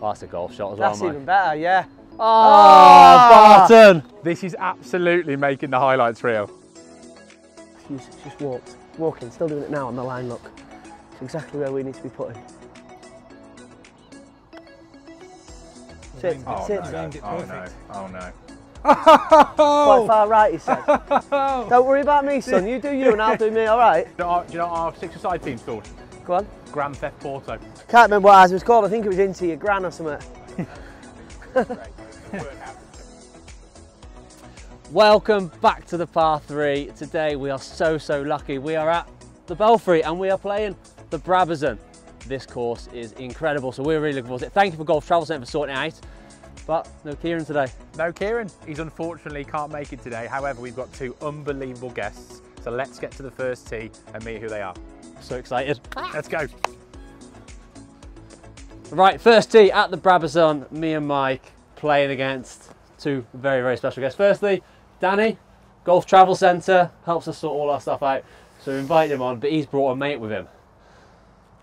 Oh, that's a golf shot as That's well, That's even mate. better, yeah. Oh, Ah! Barton! This is absolutely making the highlights reel. He's just walked. Walking, still doing it now on the line, look. It's exactly where we need to be putting. Sit, Oh sit. no, Aimed it oh no, oh no. Quite far right, he said. Don't worry about me, son. You do you and I'll do me, all right? Do you know, our- do you know what our six-a-side team's called? Go on. Grand Theft Auto. Can't remember what ours was called. I think it was Into Your Gran or something. Welcome back to the par three. Today we are so, so lucky. We are at the Belfry and we are playing the Brabazon. This course is incredible, so we're really looking forward to it. Thank you for Golf Travel Centre for sorting it out. But no Kieran today. No, Kieran. He's unfortunately can't make it today. However, we've got two unbelievable guests. So let's get to the first tee and meet who they are. So excited. Let's go. Right, first tee at the Brabazon. Me and Mike playing against two very, very special guests. Firstly, Danny, Golf Travel Centre, helps us sort all our stuff out. So we invite him on, but he's brought a mate with him.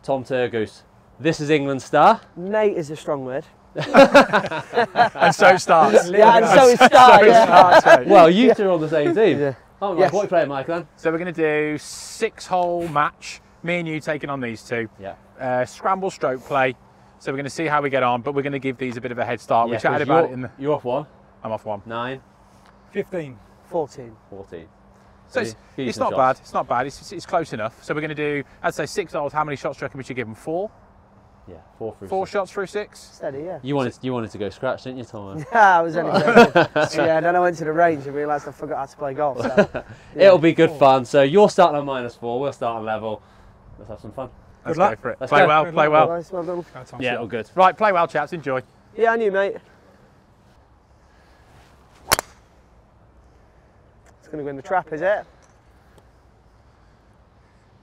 Tom Turgoose. This is England star. Nate is a strong word. And so starts. Yeah, and so is Star, So it yeah. starts, mate. Well, you two are on the same team. Yeah. Oh, right, Yes. what are you playing, Mike, then? So we're going to do six-hole match. Me and you taking on these two. Yeah. Uh, scramble stroke play. So we're going to see how we get on, but we're going to give these a bit of a head start. we Yeah, chatted 'cause about you're, it in the. You're off one, I'm off one. nine, 15. 14. 14. So Give it's, it's not shots. bad. It's not bad. It's, it's close enough. So we're going to do, I'd say six holes. How many shots do you reckon we should give them? Four? Yeah, four through Four six. shots through six? Steady, yeah. You wanted, you wanted to go scratch, didn't you, Tom? Yeah, I was only joking. yeah, then I went to the range and realised I forgot how to play golf. So. It'll be good fun. So you're starting on minus four, we'll start on level. Let's have some fun. Let's luck. go for it. Let's play go. well, Good play luck. well. Nice, well done. Yeah, all good. Right, play well, chaps. Enjoy. Yeah, and you, mate. It's going to go in the trap, is it?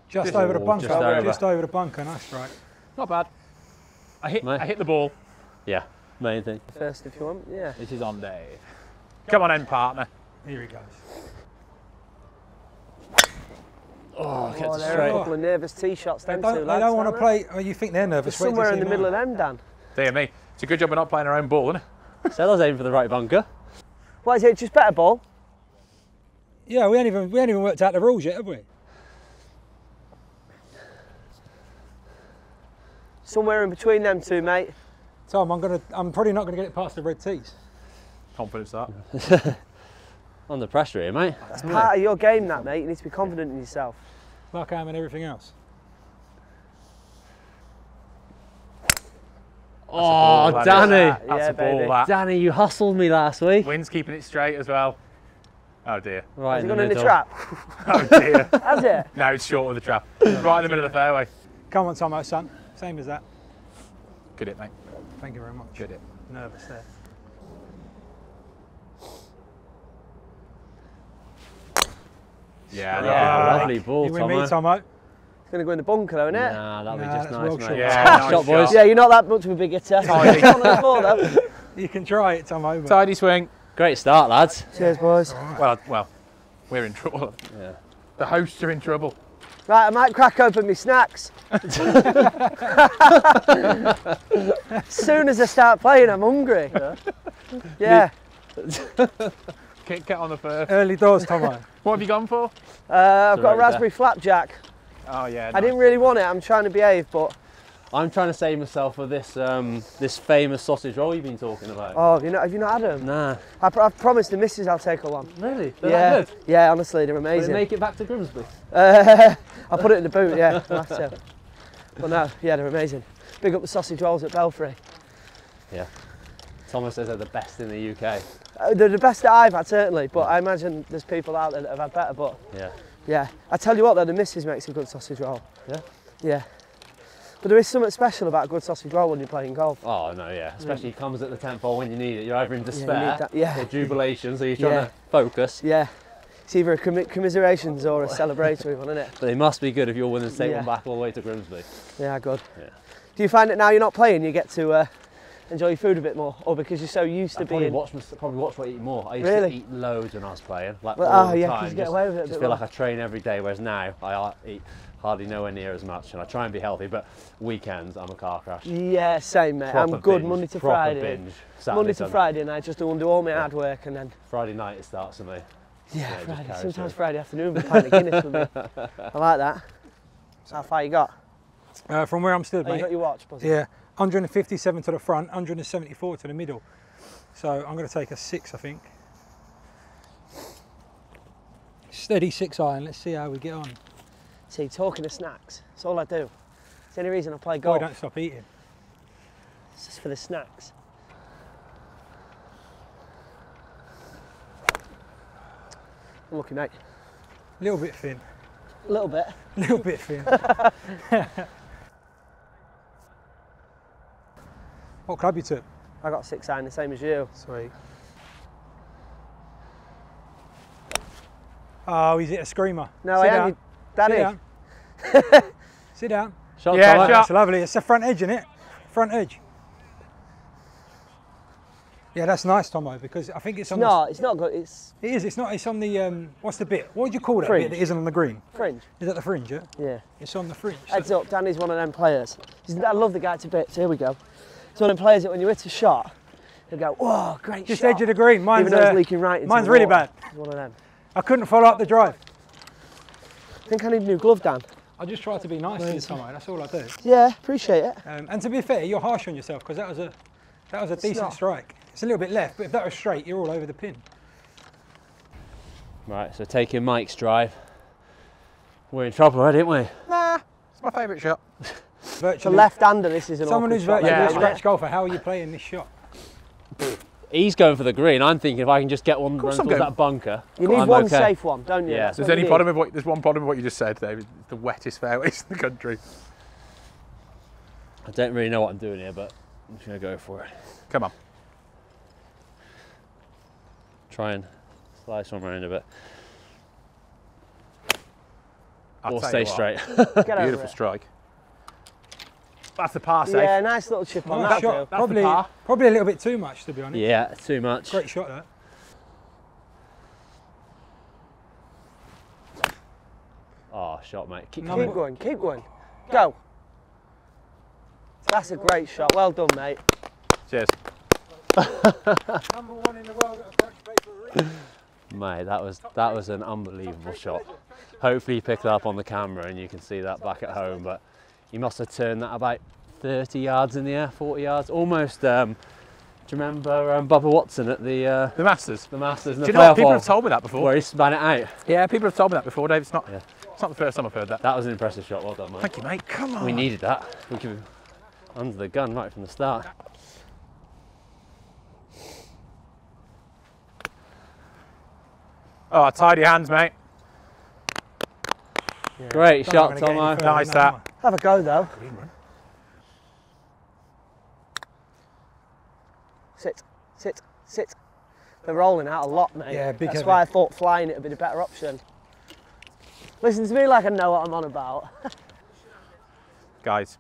Just, Just- over the bunker. just over. Just over the bunker. Nice right. Not bad. I hit, Mate. I hit the ball. Yeah, main thing. First, if you want. Yeah. This is on Dave. Come on in, partner. Here he goes. Oh, Oh, there are a couple of nervous tee shots. They don't, two they lads, don't want to play. Oh, you think they're They're nervous? Wait till somewhere in the middle mine. of them, Dan. Dear me. It's a good job we're not playing our own ball, isn't it? Stella's aiming for the right bunker. What is it? Just better ball? Yeah, we ain't even we ain't even worked out the rules yet, have we? Somewhere in between them two, mate. Tom, I'm gonna. I'm probably not gonna get it past the red tees. Confidence that. Under pressure here, mate. That's part of your game, that, mate. You need to be confident in yourself. Like I am in everything else. Oh, That is- Danny. That's Yeah, a ball, baby. that. Danny, you hustled me last week. Wind's keeping it straight as well. Oh dear. Right Has in it the gone in the trap? Oh dear. Has it? no, it's short of the trap. Right in the middle of the fairway. Come on, Tomo, son. Same as that. Good hit, mate. Thank you very much. Good hit. Nervous there. Yeah, Yeah, lovely. lovely ball, You with Tomo. me, Tomo? It's going to go in the bunker, though, isn't it? Nah, that'll be just nice, well mate. shot. Yeah, Nice nice shot, boys. Yeah, you're not that much of a big hitter. Tidy. It's on the floor, though. You can try it, Tomo. but- Tidy swing. Great start, lads. Cheers, boys. Well, well, we're in trouble. Yeah. The hosts are in trouble. Right, I might crack open my snacks. as soon as I start playing, I'm hungry. Yeah. Kit Kat on the first. Early doors, Tomo. What have you gone for? Uh, I've So got a right raspberry flapjack. Oh yeah. I didn't really want it. I'm trying to behave, but I'm trying to save myself for this um, this famous sausage roll you've been talking about. oh, have you not, have you not had them? Nah. I, pr- I've promised the missus I'll take her one. Really? They're yeah, yeah. Honestly, they're Will it amazing. make it back to Grimsby? Uh, I'll put it in the boot. Yeah, I'll have to. But no, yeah, they're amazing. Big up the sausage rolls at Belfry. Yeah. Thomas says they're the best in the UK. Uh, they're the best that I've had certainly, but I imagine there's people out there that have had better. But Yeah. yeah, I tell you what, though, the missus makes a good sausage roll. Yeah? Yeah. But there is something special about a good sausage roll when you're playing golf. Oh no, yeah. Especially it comes at the tenth hole when you need it. You're either in despair that- yeah. or jubilation, so you're trying Yeah. to focus. Yeah. It's either a commi- commiserations or a celebratory one, isn't it? But they must be good if you're willing to take Yeah. one back all the way to Grimsby. Yeah, good. Yeah. Do you find that now you're not playing, you get to uh, enjoy your food a bit more, or because you're so used I to probably being? watch, probably watch what I eat more. I used Really? to eat loads when I was playing, like Well, all oh the yeah, time. you get just, away with it. just feel more. like I train every day, whereas now I eat hardly nowhere near as much, and I try and be healthy. But weekends, I'm a car crash. Yeah, same mate. Proper I'm good binge, Monday to proper Friday. Binge. Saturday, Monday to Sunday. Friday, and I just do undo all my hard work, and then Friday night it starts for me. yeah, it Friday. Sometimes through. Friday afternoon, we're pint of Guinness with me. I like that. So how far you got? Uh, from where I'm stood, Oh, you got your watch, Buzzy? Yeah, 157 to the front, 174 to the middle. So I'm going to take a six, I think. Steady six iron. Let's see how we get on. See, talking of snacks, that's all I do. It's the only reason I play Boy, golf. don't stop eating. It's just for the snacks. I'm looking mate. A little bit thin. A little bit. A little bit thin. what club you took? I got six iron, the same as you. Sweet. Oh, he's hit a screamer. No, Sit I down. am. Danny. Sit down. Sit down. Shot Yeah, shot. That's lovely. It's the front edge, isn't it? Front edge. Yeah, that's nice, Tomo, because I think it's on No, it's not good. It's the. It is. It's not. It's on the. Um, what's the bit? What would you call that Fringe. bit that isn't on the green? fringe. Is that the fringe? Yeah. Yeah. It's on the fringe. So- Heads up, Danny's one of them players. He's, I love the guy to bits. Here we go. He's one of them players that when you hit a shot, he'll go, "Whoa, great shot. just shot!" edge of the green. Mine's, Even uh, leaking right into mine's the really water. bad. He's one of them. I couldn't follow up the drive. I think I need a new glove, Dan. I just try to be nice to you, Tomo. That's all I do. Yeah, appreciate it. Um, and to be fair, you're harsh on yourself because that was a that was a decent not. strike. It's a little bit left, but if that was straight, you're all over the pin. Right, so taking Mike's drive. We're in trouble already, aren't we? Nah, it's my favourite shot. For Virtually. left-hander, this is an Someone who's virtually Yeah. a scratch golfer, how are you playing this shot? He's going for the green. I'm thinking if I can just get one run course I'm towards going- that bunker. You need I'm one okay. safe one, don't you? Yeah. That's There's what only you problem with what there's one problem with what you just said, David. It's the wettest fairways in the country. I don't really know what I'm doing here, but I'm just going to go for it. Come on. Try and slice one around a bit. I'll or stay straight. Get Beautiful strike. That's a par safe. Yeah, nice little chip on Nice that. shot. That's the Probably, par. probably a little bit too much, to be honest. yeah, too much. Great shot, that. Oh, shot, mate. Keep, Number- Keep going, keep going. Go. That's a great shot. Well done, mate. Cheers. Number one in the world at approach paper Mate, that was that was an unbelievable shot. Hopefully you pick it up on the camera and you can see that back at home. But you must have turned that about 30 yards in the air, 40 yards, almost. Um, do you remember um, Bubba Watson at the uh, The Masters. the Masters in Do you know People have told me that before. where he span it out? Yeah, people have told me that before, Dave. It's not, Yeah. it's not the first time I've heard that. That was an impressive shot. Well done, mate. Thank you, mate. Come on. We needed that. We could under the gun right from the start. Oh, tidy hands, mate. Great Don't shot, wanna get any Tomo. Nice that. One. Have a go, though. Sit, sit, sit. They're rolling out a lot, mate. Yeah, big That's heavy. why I thought flying it would be the better option. Listen to me like I know what I'm on about. Guys,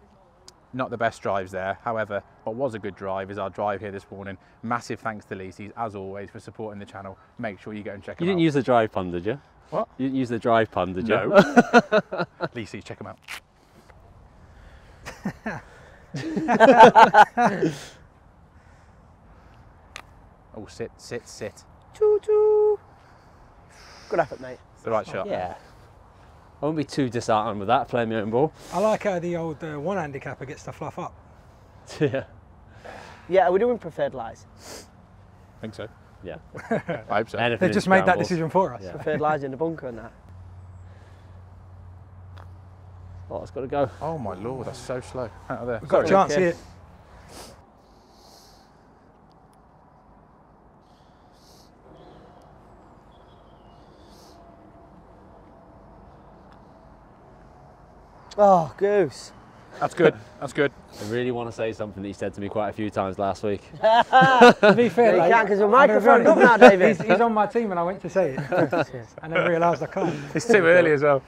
not the best drives there. However, what was a good drive is our drive here this morning. Massive thanks to Lisi's, as always, for supporting the channel. Make sure you go and check You them didn't use the drive pun, did you? What? You didn't use the drive pun, did you? No. Lisi's, check them out. oh, sit, sit, sit. choo choo. Good effort, mate. It's the right shot. Yeah. I won't be too disheartened with that, playing my own ball. I like how the old uh, one handicapper gets to fluff up. yeah. Yeah, are we doing preferred lies? I think so. Yeah. I hope so. Anything They in just made that decision for us. Yeah. Preferred lies in the bunker and that. Oh, it's got to go. Oh my lord, that's so slow. Out of there. We've got a chance okay. here. Oh, goose. That's good. That's good. I really want to say something that he said to me quite a few times last week. To be fair, Yeah, you like, can't 'cause your I'm gonna be microphone's up now, David. He's, he's on my team and I went to say it. and then realised I can't. It's too early as well.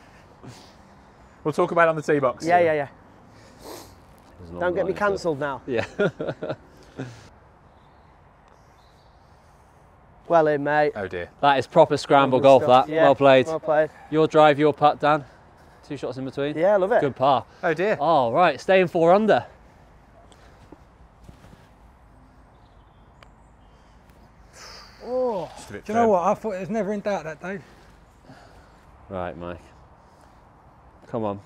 We'll talk about it on the tee box. Yeah, yeah, yeah. There's an Don't get me cancelled now. Yeah. Well in, mate. Oh dear. that is proper scramble golf, stuff. that. Yeah, Well played. Well played. Your drive, your putt, Dan. Two shots in between. Yeah, I love it. Good par. Oh dear. Oh, right, staying four under. Oh, Just a bit Do you know what? I thought it was never in doubt that day. Right, Mike. Come on.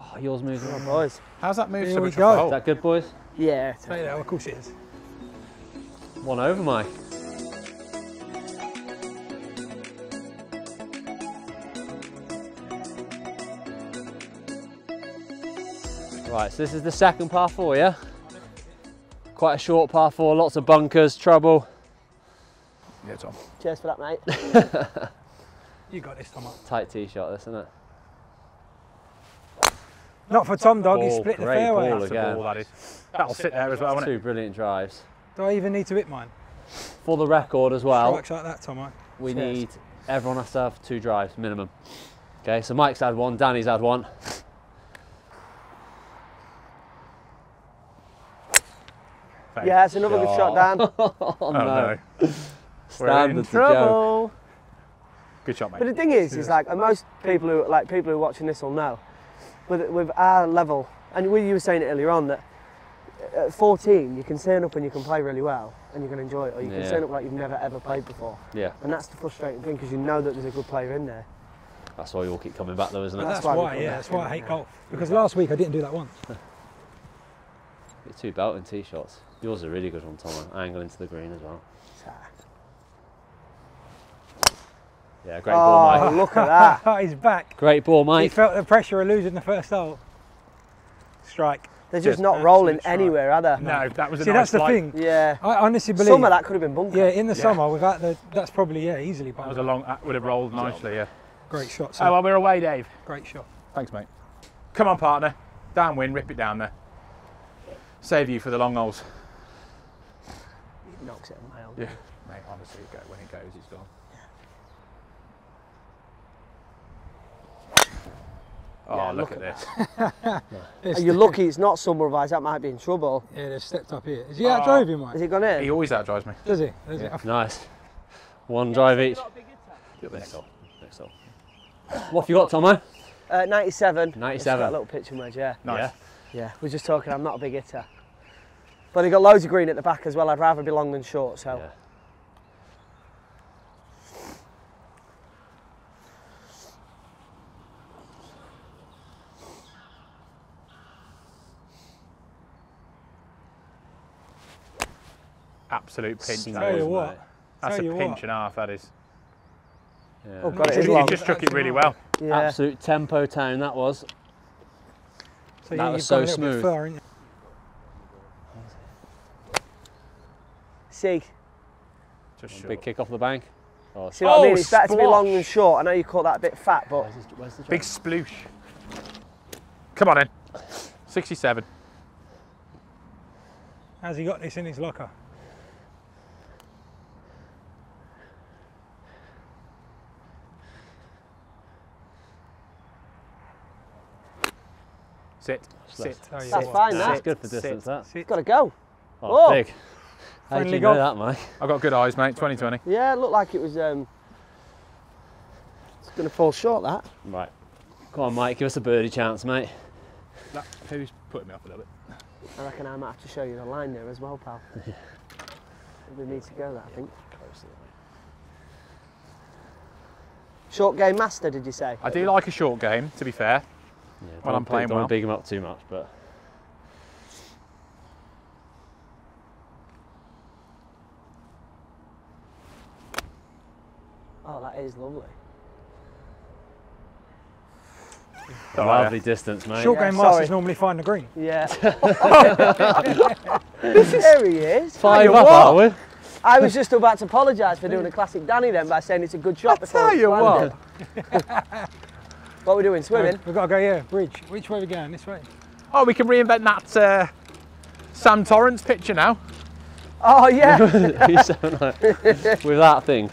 Oh, yours moves. oh, on. Mm. boys. How's that move Here so we go. off Is that good, boys? Yeah. Say that, of course it is. One over, Mike. Right, so this is the second par four, yeah? Quite a short par four, lots of bunkers, trouble. Yeah, Tom. Cheers for that, mate. You got this, Tom. Tight tee shot, this, isn't it? Not for Tom Dog, he Ball, split the fairway. ball That's again. ball, that is. That'll sit there as well, won't Two it? brilliant drives. Do I even need to hit mine? For the record as well, Strikes like that, Tom. we Cheers. need, everyone has to have two drives minimum. Okay, so Mike's had one, Danny's had one. Fake. Yeah, it's another good shot, Dan. Oh, Oh no. Oh, no. We're in Standards the joke. Trouble. Good shot, mate. But the thing is, is like, most people who like people who are watching this will know, with with our level, and we, you were saying it earlier on that at 14 you can turn up and you can play really well and you can enjoy it, or you can Yeah. turn up like you've never ever played before, Yeah, and that's the frustrating thing because you know that there's a good player in there. that's why you all keep coming back though, isn't it? That's that's, why why, yeah, that's why I hate yeah. golf. Because last week I didn't do that once. Get two belting tee shots. Yours are a really good one, Tom. Angle into the green as well. Yeah, great ball, oh, Mike. look at that! He's back. Great ball, mate. He felt the pressure of losing the first hole. Strike. They're just Just not rolling strike. anywhere, are they? No, that was a See, nice that's the flight. thing. Yeah. I honestly believe. Some of that could have been bunker. Yeah, in the Yeah. summer without the, that's probably yeah easily. That was a long, that would have rolled nicely, yeah. great shot. Oh, Sam. well, we're away, Dave. Great shot. Thanks, mate. Come on, partner. Downwind, rip it down there. Save you for the long holes. He knocks it a mile. Yeah. Mate, honestly, it go, when it goes, it's gone. Oh, Yeah, look, look at at this. It's- you're lucky it's not some, otherwise that might be in trouble. Yeah, they've stepped up here. Is he out drove you, Has he gone in? He always outdrives me. Does he? Does Yeah. he? Nice. One drive each. Next hole. Next hole. What have you got, Tomo? Uh, 97. 97. It's got a little pitching wedge, yeah. Nice. Yeah. Yeah, we're just talking, I'm not a big hitter. But he got loads of green at the back as well. I'd rather be long than short, so. Yeah. Absolute pinch. Smooth, that Tell you what. mate. That's Tell a pinch what. and a half, that is. Yeah. Oh, God, it is You long. just took it really well. Yeah. Absolute tempo town that was. So That you, was so gone a little bit smooth. far. See, Just Big kick off the bank. Oh, see what I Oh, mean? It's better to be long than splosh. short. I know you call that a bit fat, but where's, his, where's the Big drive? sploosh. Come on in. 67. Has he got this in his locker? Sit. Slow. Sit. Tell you That's fine, that. That's good for Sit. distance, that. Sit. got to go. Oh, Oh. big. How did you know that, Mike? I've got good eyes, mate. 2020. Yeah, it looked like it was. Um, it's going to fall short, that. Right. Come on, Mike, give us a birdie chance, mate. That, who's putting me off a little bit? I reckon I might have to show you the line there as well, pal. we need to go that, I think. Short game master, did you say? I do like a short game, to be fair. Yeah, Well, don't I'm big- playing don't well. big him up too much, but Oh, that is lovely. Oh, lovely distance, mate. Short Yeah, game masters sorry. normally find the green. Yeah. there he is. Five up, what? are we? I was just about to apologise for doing a classic Danny then by saying it's a good shot before tell you landed. what are we doing? Swimming? We've got to go, here, bridge. Which way are we going? This way? Oh, we can reinvent that uh, Sam Torrance picture now. Oh yeah, You sound like- With that thing.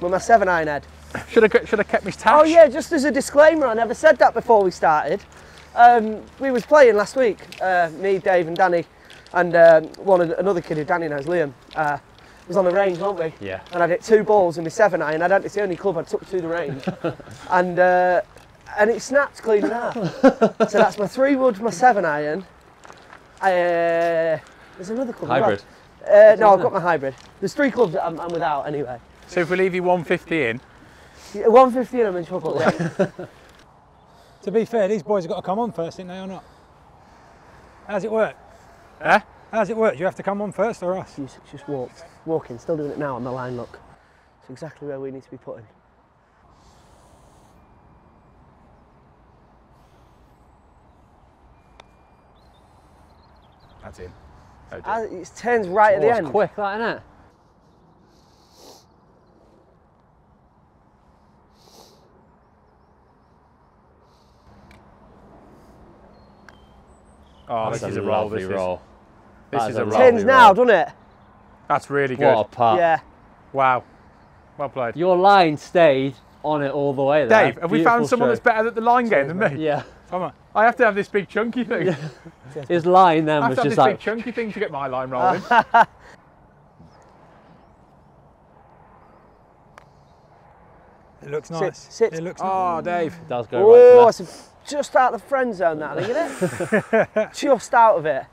with my seven iron head. Should have should have kept my tash. Oh yeah, just as a disclaimer, I never said that before we started. Um, we was playing last week, uh, me, Dave, and Danny, and um, one another kid who Danny knows, Liam. Uh, was on the range, weren't we? Yeah. And I'd hit two balls in my seven iron. I don't, it's the only club I took to the range, and uh, and it snapped clean in half. so that's my three wood, my seven iron. Uh, there's another club. Hybrid. Uh, no, I've got my hybrid. There's three clubs that I'm, I'm without anyway. So if we leave you 150 in, Yeah, 150 and I'm in trouble. Yeah. To be fair, these boys have got to come on first, didn't they, or not? How's it work? eh? How's it work? Do you have to come on first or us? Just, just walk, walking. Still doing it now on the line. Look, it's exactly where we need to be putting. That's in. Oh dear. Ah, it turns right at Oh, the end. quick, that, isn't it? Oh, That's this is a a roll. lovely This is, roll. This That is is a a roll. now, doesn't it? That's really good. What a putt. Yeah. Wow. Well played. Your line stayed on it all the way there. Dave, have we found Beautiful someone that's better at the line game than me? Yeah. Come on. I have to have this big chunky thing. His line then I have was to have just this like, big chunky thing to get my line rolling. It looks Sit, nice. sit. It looks oh, Dave. It does go Oh, right to oh, it's just out of the friend zone, that, I think, isn't it? just out of it.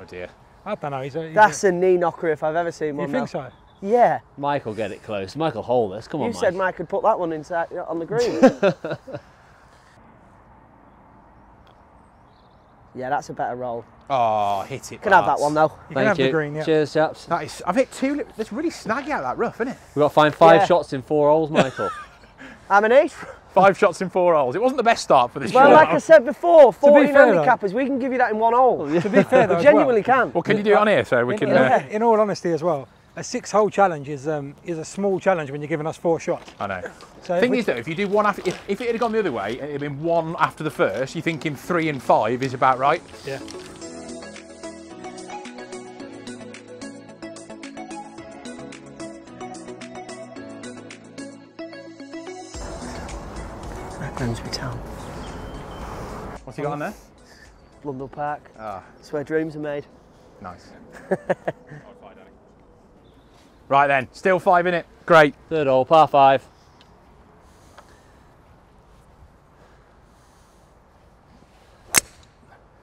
Oh dear. I don't know. He's a, he's That's a, a knee knocker if I've ever seen one. you think though. so? Yeah. Michael get it close. Michael hold this. Come on, You said Mike could put that one inside uh, on the green. yeah, that's a better roll. Oh, hit it. Can have that one though. You can Thank have you. the green, yeah. Cheers, chaps. That is, I've hit two. It's really snaggy out that rough, isn't it? We've got to find five Yeah. shots in four holes, Michael. How many? Five shots in four holes. It wasn't the best start for this Well, show. like I said before, 14 fair, though- handicappers, we can give you that in one hole. To be fair, though, We genuinely well, can. Well, can you do it on here so we in, can? in, Uh, in all honesty, as well, a six-hole challenge is um, is a small challenge when you're giving us four shots. I know. So if Thing is, though, if you do one after, if, if it had gone the other way, it had been one after the first, you're thinking three and five is about right. yeah. Grimsby Town, What's he got on there? Blundell Park. Ah, It's where dreams are made. nice. right then, still five in it. Great. Third hole, par five.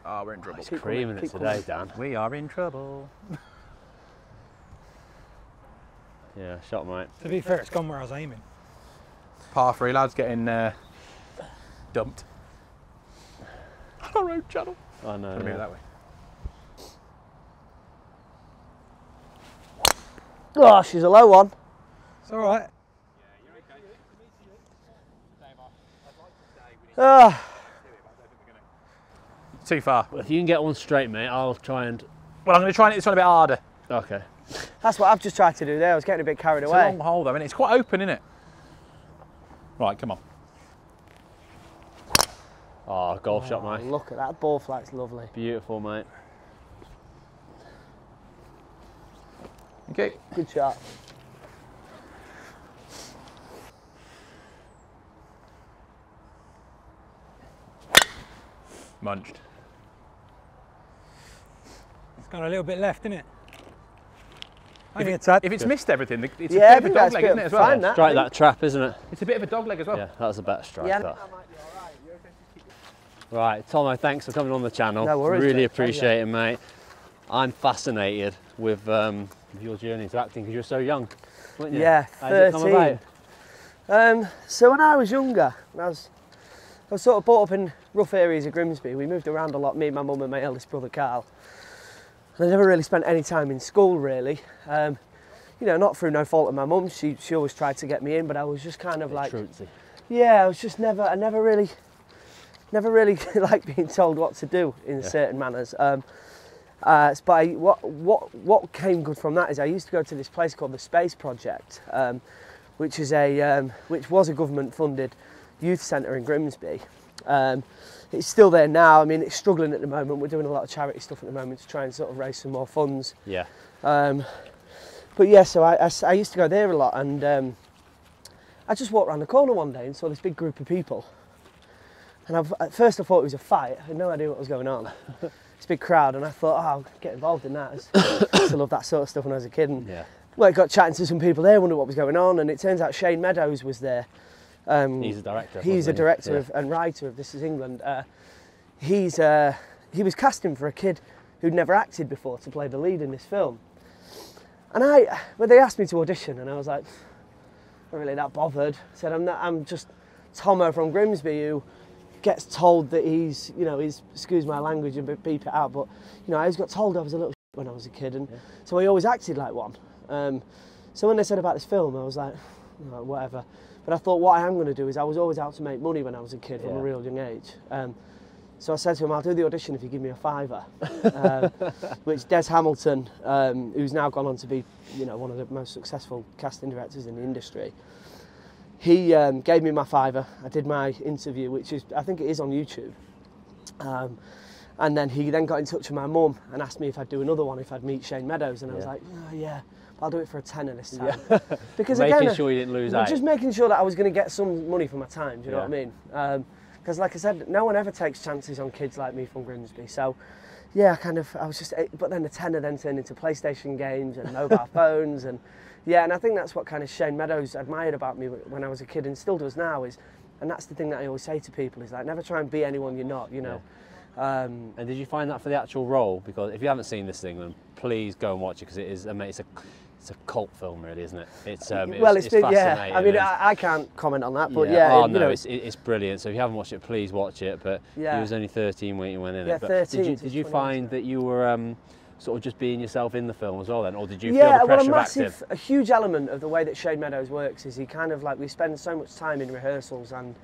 Oh, we're in trouble. Keep Creaming it today. Dan. We are in trouble. Yeah, shot mate. To be fair, it's gone where I was aiming. Par three lads getting uh, dumped. On road channel. I know. Gonna be yeah. that way. Oh, she's a low one. It's all right. Ah, Too far. If you can get one straight, mate, I'll try and. Well, I'm going to try and hit this one a bit harder. Okay. that's what I've just tried to do there. I was getting a bit carried It's a away. long hole though, and it's quite open, isn't it? Right, come on. Oh, golf shot, Oh, mate. look at that ball flight's lovely. Beautiful, mate. Okay. Good shot. Munched. It's got a little bit left, isn't it? Only a tad. If it's missed everything, it's Yeah, I a bit of a dog that's leg, good. isn't it, as well? Fine, that. Strike that trap, isn't it? It's a bit of a dog leg as well. Yeah, that was a better strike. Yeah. Right, Tomo, thanks for coming on the channel. No worries, Really. Pleasure. appreciate it, mate. I'm fascinated with, um, your journey into acting because you're so young, weren't you? Yeah, How did it come 13. about? Um, so when I was younger, I was, I was sort of brought up in rough areas of Grimsby. We moved around a lot, me, my mum and my eldest brother Carl. And I never really spent any time in school really. Um, you know, not through no fault of my mum. She, she always tried to get me in, but I was just kind of like, Truancy. yeah, I was just never, I never really, never really liked being told what to do in Yeah. certain manners. Um, uh, but I, what, what, what came good from that is I used to go to this place called the Space Project, um, which is a, um, which was a government-funded youth centre in Grimsby. Um, it's still there now. I mean, it's struggling at the moment. We're doing a lot of charity stuff at the moment to try and sort of raise some more funds. Yeah. Um, but yeah, so I I used to go there a lot, and um, I just walked around the corner one day and saw this big group of people. And I've, at first I thought it was a fight. I had no idea what was going on. it's a big crowd, and I thought, oh, I'll get involved in that. I used to love that sort of stuff when I was a kid. And, Yeah. Well, I got chatting to some people there, wondered what was going on, and it turns out Shane Meadows was there. Um, He's a director. He's a director Yeah. of, and writer of This Is England. Uh, he's uh, he was casting for a kid who'd never acted before to play the lead in this film. And I, when they asked me to audition, and I was like, not really that bothered. I said, I'm not, I'm just Tomo from Grimsby who gets told that he's, you know, he's excuse my language and beep it out, but you know, I always got told I was a little when I was a kid, and so I always acted like one. Um, so when they said about this film, I was like, "Oh, whatever. But I thought what I am going to do is I was always out to make money when I was a kid from Yeah. a real young age. Um, so I said to him, I'll do the audition if you give me a fiver. um, which Des Hamilton, um, who's now gone on to be, you know, one of the most successful casting directors in the industry, he um, gave me my fiver. I did my interview, which is, I think it is on YouTube. Um, and then he then got in touch with my mum and asked me if I'd do another one, if I'd meet Shane Meadows. And I was like, oh, yeah, I'll do it for a tenner this time. Because Making again, sure you didn't lose out. just making sure that I was going to get some money for my time. Do you know Yeah. what I mean? Because, like I said, no one ever takes chances on kids like me from Grimsby. So, yeah, I kind of, I was just, eh, but then the tenner then turned into PlayStation games and mobile phones, and yeah, and I think that's what kind of Shane Meadows admired about me when I was a kid, and still does now. Is, and that's the thing that I always say to people is like, never try and be anyone you're not. You know. Um, And did you find that for the actual role? Because if you haven't seen this thing, then please go and watch it because it is. Mean, it's a, it's a cult film, really, isn't it? It's. Um, it's well, it's, been, yeah. fascinating. I mean, I, I can't comment on that, but yeah, oh you no, know, it's, it's brilliant. So if you haven't watched it, please watch it. But Yeah. he was only 13 when he went in Yeah, it. But 13, Did you, did you find that you were um, sort of just being yourself in the film as well then, or did you yeah, feel the well, pressure a of massive, a huge element of the way that Shane Meadows works is he kind of like we spend so much time in rehearsals and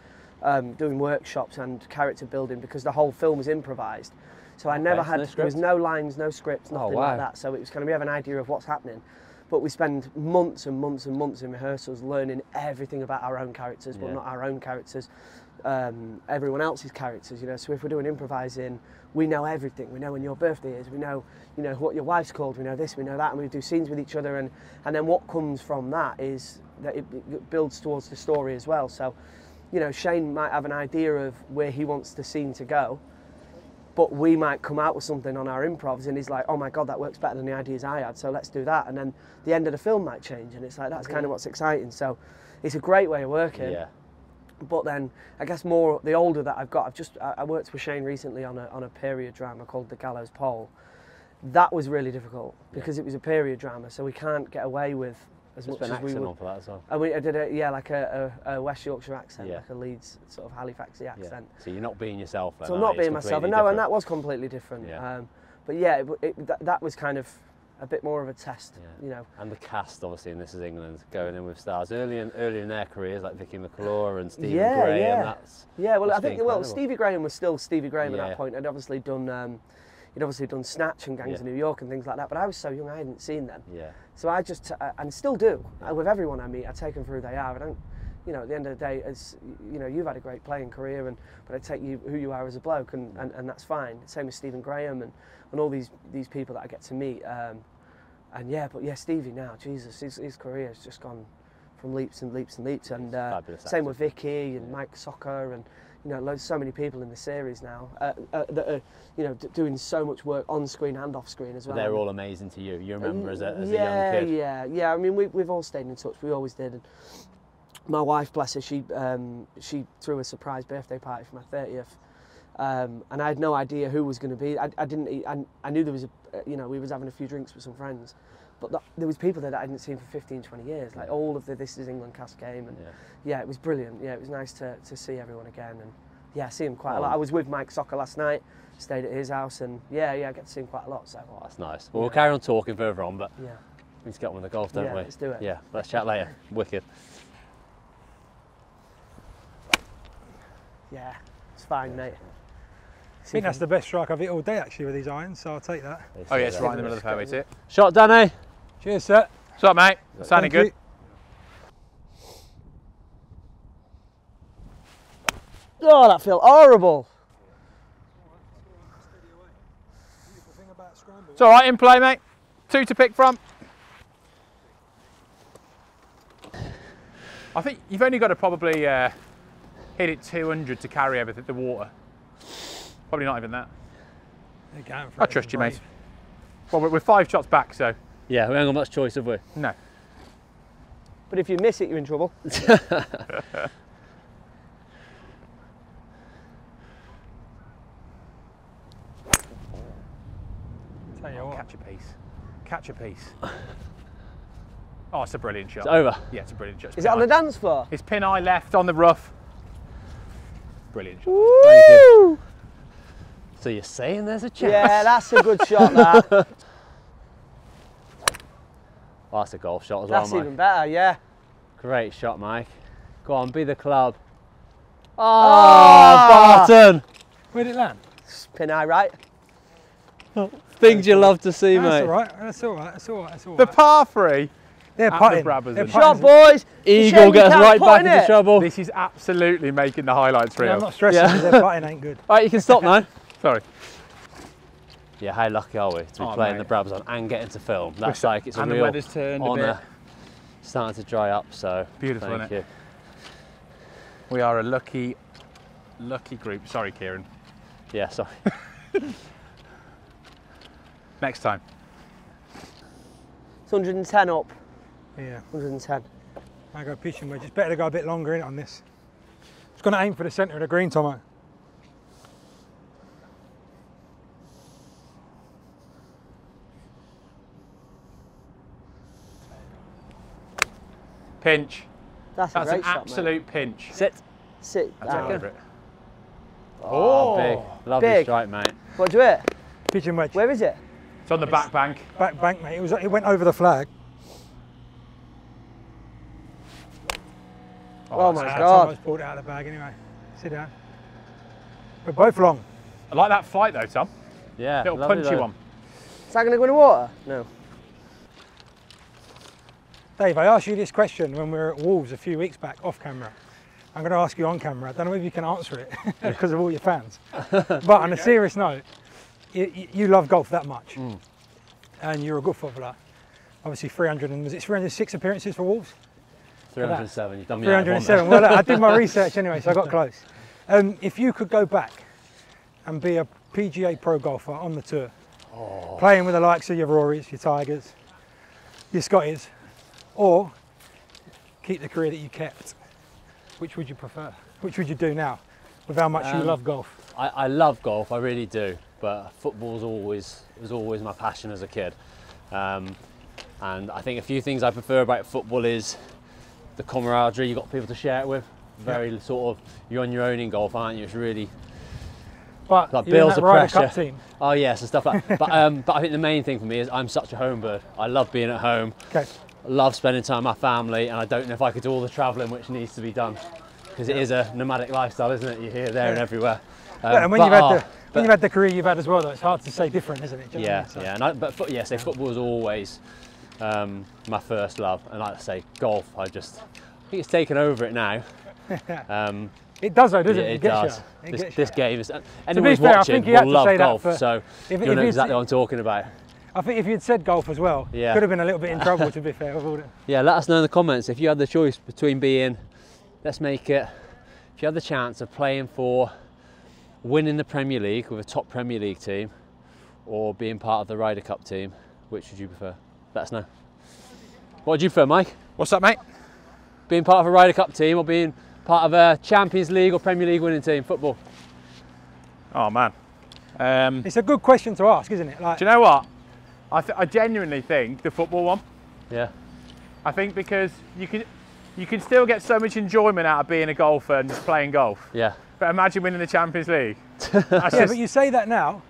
um, doing workshops and character building because the whole film is improvised. So I never Okay, had no there was no lines, no scripts, Oh, nothing wow. like that. So it was kind of we have an idea of what's happening, but we spend months and months and months in rehearsals learning everything about our own characters, but Yeah. not our own characters, um, everyone else's characters. You know, so if we're doing improvising, we know everything. We know when your birthday is. We know, you know, what your wife's called. We know this. We know that, and we do scenes with each other. And and then what comes from that is that it, it builds towards the story as well. So, you know, Shane might have an idea of where he wants the scene to go, but we might come out with something on our improvs, and he's like, "Oh my God, that works better than the ideas I had." So let's do that. And then the end of the film might change, and it's like that's kind of what's exciting. So, it's a great way of working Yeah. but then I guess more the older that I've got, I've just I, I worked with Shane recently on a on a period drama called The Gallows Pole. That was really difficult because it was a period drama, so we can't get away with as Just much as we would. on for that as well. And we I did a yeah like a, a, a West Yorkshire accent, Yeah. like a Leeds sort of Halifaxy Yeah. accent. So you're not being yourself then. So I'm not being myself, and no, and that was completely different. Yeah. Um, but yeah, it, it, that, that was kind of a bit more of a test, Yeah. you know. And the cast, obviously, in This Is England, going in with stars early in, early in their careers, like Vicky McClure and Stephen Yeah, Graham. yeah. Yeah, well, I think well incredible. Stevie Graham was still Stevie Graham at that point. I'd obviously done um, he'd obviously done Snatch and Gangs Yeah. of New York and things like that. But I was so young, I hadn't seen them. yeah. So I just uh, and still do uh, with everyone I meet. I take them for who they are. I don't, you know, at the end of the day, as you know, you've had a great playing career, and but I take you who you are as a bloke, and, and, and that's fine. Same with Stephen Graham and, and all these these people that I get to meet. Um, and yeah, but yeah, Stevie now, Jesus, his, his career has just gone from leaps and leaps and leaps. And uh, same with Vicky and Mike Socha and you know, loads, so many people in the series now uh, uh, that are you know d- doing so much work on screen and off screen as well. they're all amazing to you. You remember as a, as yeah, a young kid. Yeah, yeah. yeah. I mean, we, we've all stayed in touch. We always did. And my wife, bless her, she um, she threw a surprise birthday party for my thirtieth, um, and I had no idea who was going to be. I, I didn't. I, I knew there was a, uh, you know, we was having a few drinks with some friends, but th there was people there that I hadn't seen for 15, 20 years. Like all of the This Is England cast came, and Yeah. yeah, it was brilliant. Yeah, it was nice to, to see everyone again, and yeah, see him quite a Oh. lot. I was with Mike Socha last night, stayed at his house, and yeah, yeah, I get to see him quite a lot. So Oh, that's nice. Well, we'll carry on talking further on, but yeah. we need to get on with the golf, don't Yeah, we? let's do it. Yeah, let's chat later. Wicked. Yeah, it's fine, mate. I think that's the best strike I've hit all day actually with these irons, so I'll take that. Oh yeah, it's eh? right in the middle of the fairway too. Shot, Danny. Cheers, sir. What's up, mate? Sounding good. you. Oh, that felt horrible. It's all right in play, mate. Two to pick from. I think you've only got to probably uh, hit it 200 to carry everything, the water. Probably not even that. They're going for I trust you, mate. Well, we're, we're five shots back, so Yeah, we haven't got much choice, have we? no. But if you miss it, you're in trouble. Tell you oh, what. Catch a piece. Catch a piece. Oh, it's a brilliant shot. It's over. Yeah, it's a brilliant shot. It's Is it on the dance floor? It's pin eye left on the rough. Brilliant shot. Thank you. So you're saying there's a chance? Yeah, that's a good shot. That. Oh, that's a golf shot as That's well, Mike. even better. Yeah. Great shot, Mike. Go on, be the club. Oh, Ah! Barton! Where did it land? Pin eye right. Things you love to see, That's mate. all right. That's all right. That's all right. That's all The right. par three. They're at the putting. Brabazon. They're Shot Shot, boys. Eagle gets can't right back into it. trouble. This is absolutely making the highlights Yeah, reel. I'm not stressing Yeah. because their putting ain't good. Right, you can stop now. Sorry. Yeah, how lucky are we to be Oh, playing mate. the Brabazon and getting to film? That's We're- like it's a and the real weather's turned a honour. bit. Starting to dry up, so Beautiful, thank innit? you. We are a lucky, lucky group. Sorry, Kieran. Yeah, sorry. Next time. It's 110 up. Yeah. 110. I go pitching wedge. It's better to go a bit longer in on this. It's going to aim for the centre of the green, Tomo. Pinch. That's, That's a an shot, absolute pinch. Sit. Sit That's down. it. Oh, big. Lovely Big. strike, mate. What do it? Pitching wedge. Where is it? It's on the back bank. Back bank, mate. It was. It went over the flag. Oh, my Ah, God. Tomo's pulled it out of the bag anyway. Sit down. We're both long. I like that fight though, Tom. Yeah, Little punchy though. one. Is that going to go in the water? No. Dave, I asked you this question when we were at Wolves a few weeks back off camera. I'm going to ask you on camera. I don't know if you can answer it because of all your fans. but on a serious note, you, you- love golf that much, Mm. and you're a good footballer. Obviously, 300 and was it 306 appearances for Wolves? 307. You've done me out of one 307. Well, I did my research anyway, so I got close. Um, if you could go back and be a PGA pro golfer on the tour, Oh. playing with the likes of your Rorys, your Tigers, your Scotties, or keep the career that you kept, which would you prefer? Which would you do now, with how much you Um, love golf? I, I love golf, I really do, but football's always was always my passion as a kid. Um, and I think a few things I prefer about football is the camaraderie. You've got people to share it with. Very sort of you're on your own in golf, aren't you? It's really But like bills of Ryder pressure. Cup team. oh yes and stuff like. but um, but I think the main thing for me is I'm such a home bird. I love being at home. Okay. Love spending time with my family, and I don't know if I could do all the travelling which needs to be done because it is a nomadic lifestyle, isn't it? You're here, there, and everywhere. Um, Yeah, and when you've had oh, the when you've had the career you've had as well, though, it's hard to say different, isn't it? Do you know what I Yeah. So- yeah, and I, but foot, yeah, say football was always um, my first love, and like I say, golf. I just I think it's taken over it now. Um, It does, though, doesn't yeah, it? it gets does. You. It This, this you. game is. Anyone who's fair, I watching think you had will to love golf, for- so if- you'll if know exactly what I'm talking about. I think if you'd said golf as well, Yeah. could have been a little bit in trouble. to be fair, with all Yeah, let us know in the comments if you had the choice between being, let's make it, if you had the chance of playing for winning the Premier League with a top Premier League team or being part of the Ryder Cup team, which would you prefer? Let us know. What would you prefer, Mike? What's up, mate? Being part of a Ryder Cup team or being part of a Champions League or Premier League winning team, football? Oh man. Um, It's a good question to ask, isn't it? Like, do you know what? I, th- I genuinely think the football one. Yeah. I think because you can you can still get so much enjoyment out of being a golfer and just playing golf. Yeah. But imagine winning the Champions League. That's yeah, but you say that now,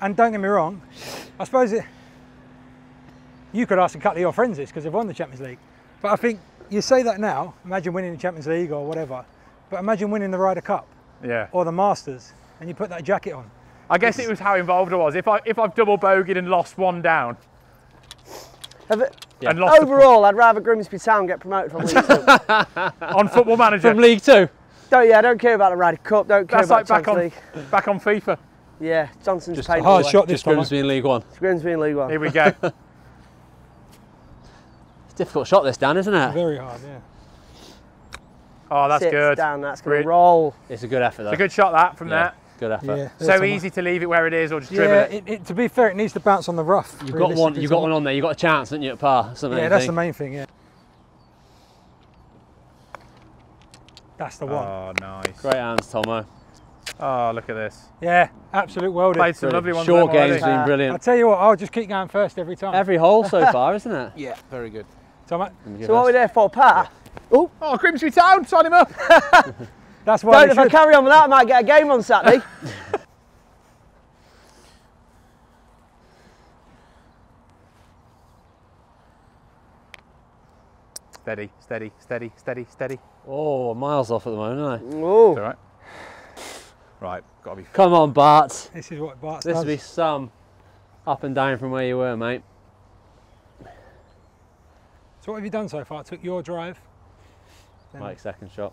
and don't get me wrong, I suppose it, you could ask a couple of your friends this because they've won the Champions League. But I think you say that now, imagine winning the Champions League or whatever, but imagine winning the Ryder Cup yeah. or the Masters and you put that jacket on. I guess it was how involved I was. If I if I've double bogeyed and lost one down Have it- Yeah. and lost Overall, I'd rather Grimsby Town get promoted from League Two. on Football Manager, From League Two? don't, yeah, I don't care about the Ryder Cup. Don't care that's about like back on League. back on FIFA. Yeah, Johnson's Just paid. a hard shot this Just. Grimsby in League One. It's Grimsby in League One. Here we go. It's a difficult shot this, Dan, isn't it? Very hard, yeah. Oh, that's Sits good. down. That's going to roll. It's a good effort though. It's a good shot that from Yeah. there. Good effort. Yeah. So someone. easy to leave it where it is or just dribble Yeah, it. it, it, to be fair, it needs to bounce on the rough. You've got one. You've got one on there. You've got a chance, haven't you, at par? Something Yeah, you that's the main thing. Yeah. That's the one. Oh, nice. Great hands, Tomo. Oh, look at this. Yeah, absolute world. Played some lovely ones. Short there game's already. been I brilliant. tell you what, I'll just keep going first every time. Every hole so far, isn't it? Yeah, very good. so mate, So what are we there for, Pat? Oh, Grimsby Town, sign him up. that's why Don't, they if I carry on with that, I might get a game on Saturday. steady, steady, steady, steady, steady. Oh, miles off at the moment, aren't It's oh, all right. Right, got to be. Come on, Bart. This is what Bart This does. will be some up and down from where you were, mate. So what have you done so far? Took your drive. then- Mike's second shot.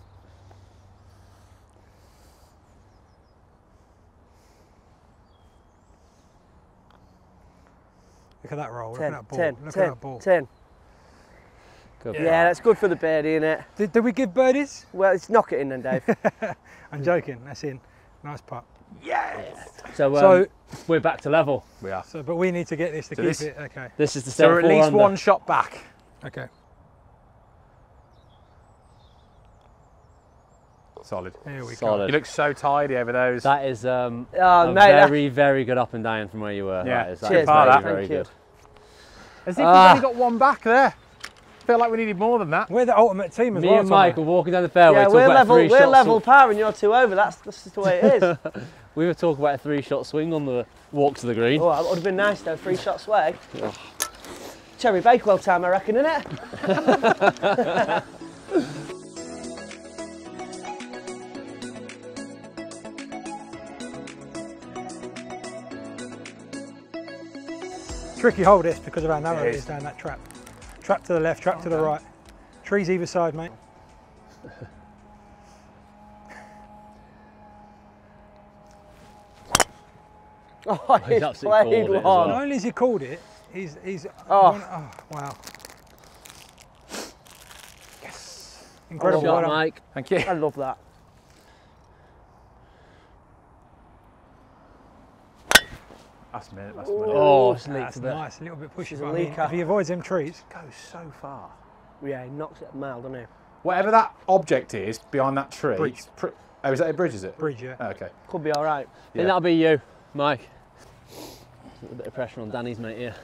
Look at that roll. Look at that ball. 10, Look 10, at that ball. 10. Good. Yeah, that's good for the birdie, isn't it? Did, did we give birdies? Well, it's knock it in then, Dave. I'm joking. That's in. Nice putt. So, um, so, we're back to level. We are. so, but we need to get this to So keep this- it. Okay. This is the So we're at least under. one shot back. Okay. Solid. Here we Solid. You look so tidy over those. That is um, Oh, a mate, that- very, very good up and down from where you were. Yeah. That is, that Cheers, is mate. very, Thank very you. good. As if Ah. we've only got one back there. Feel like we needed more than that. We're the ultimate team as Me well. and Tommy. Mike were walking down the fairway. yeah, we're level, three we're level sw- par and you're two over. That's, that's just the way it is. We were talking about a three-shot swing on the walk to the green. oh, that would have been nice though, three shot swag. Cherry Bakewell time, I reckon, innit? Tricky hole this because of how narrow It it is. is down that trap. Trap to the left, trap to the right. Trees either side, mate. Oh, oh, he's he's played it as one. well. Not only has he called it, he's he's. Oh. one- oh wow. Yes. Incredible. Shot. Mike. Thank you. I love that. Oh, that's a minute. That's a minute. Oh, it's leaked That's a bit. nice. A little bit pushy. She's but a I mean, leaker. if he avoids them trees, Goes so far. Yeah, he knocks it mild, doesn't he? Whatever that object is behind that tree. Bridge. it's pr- oh, is that a bridge? Is it? bridge, yeah. Oh, okay. Could be all right. I Yeah. think that'll be you, Mike. A bit of pressure on Danny's mate here.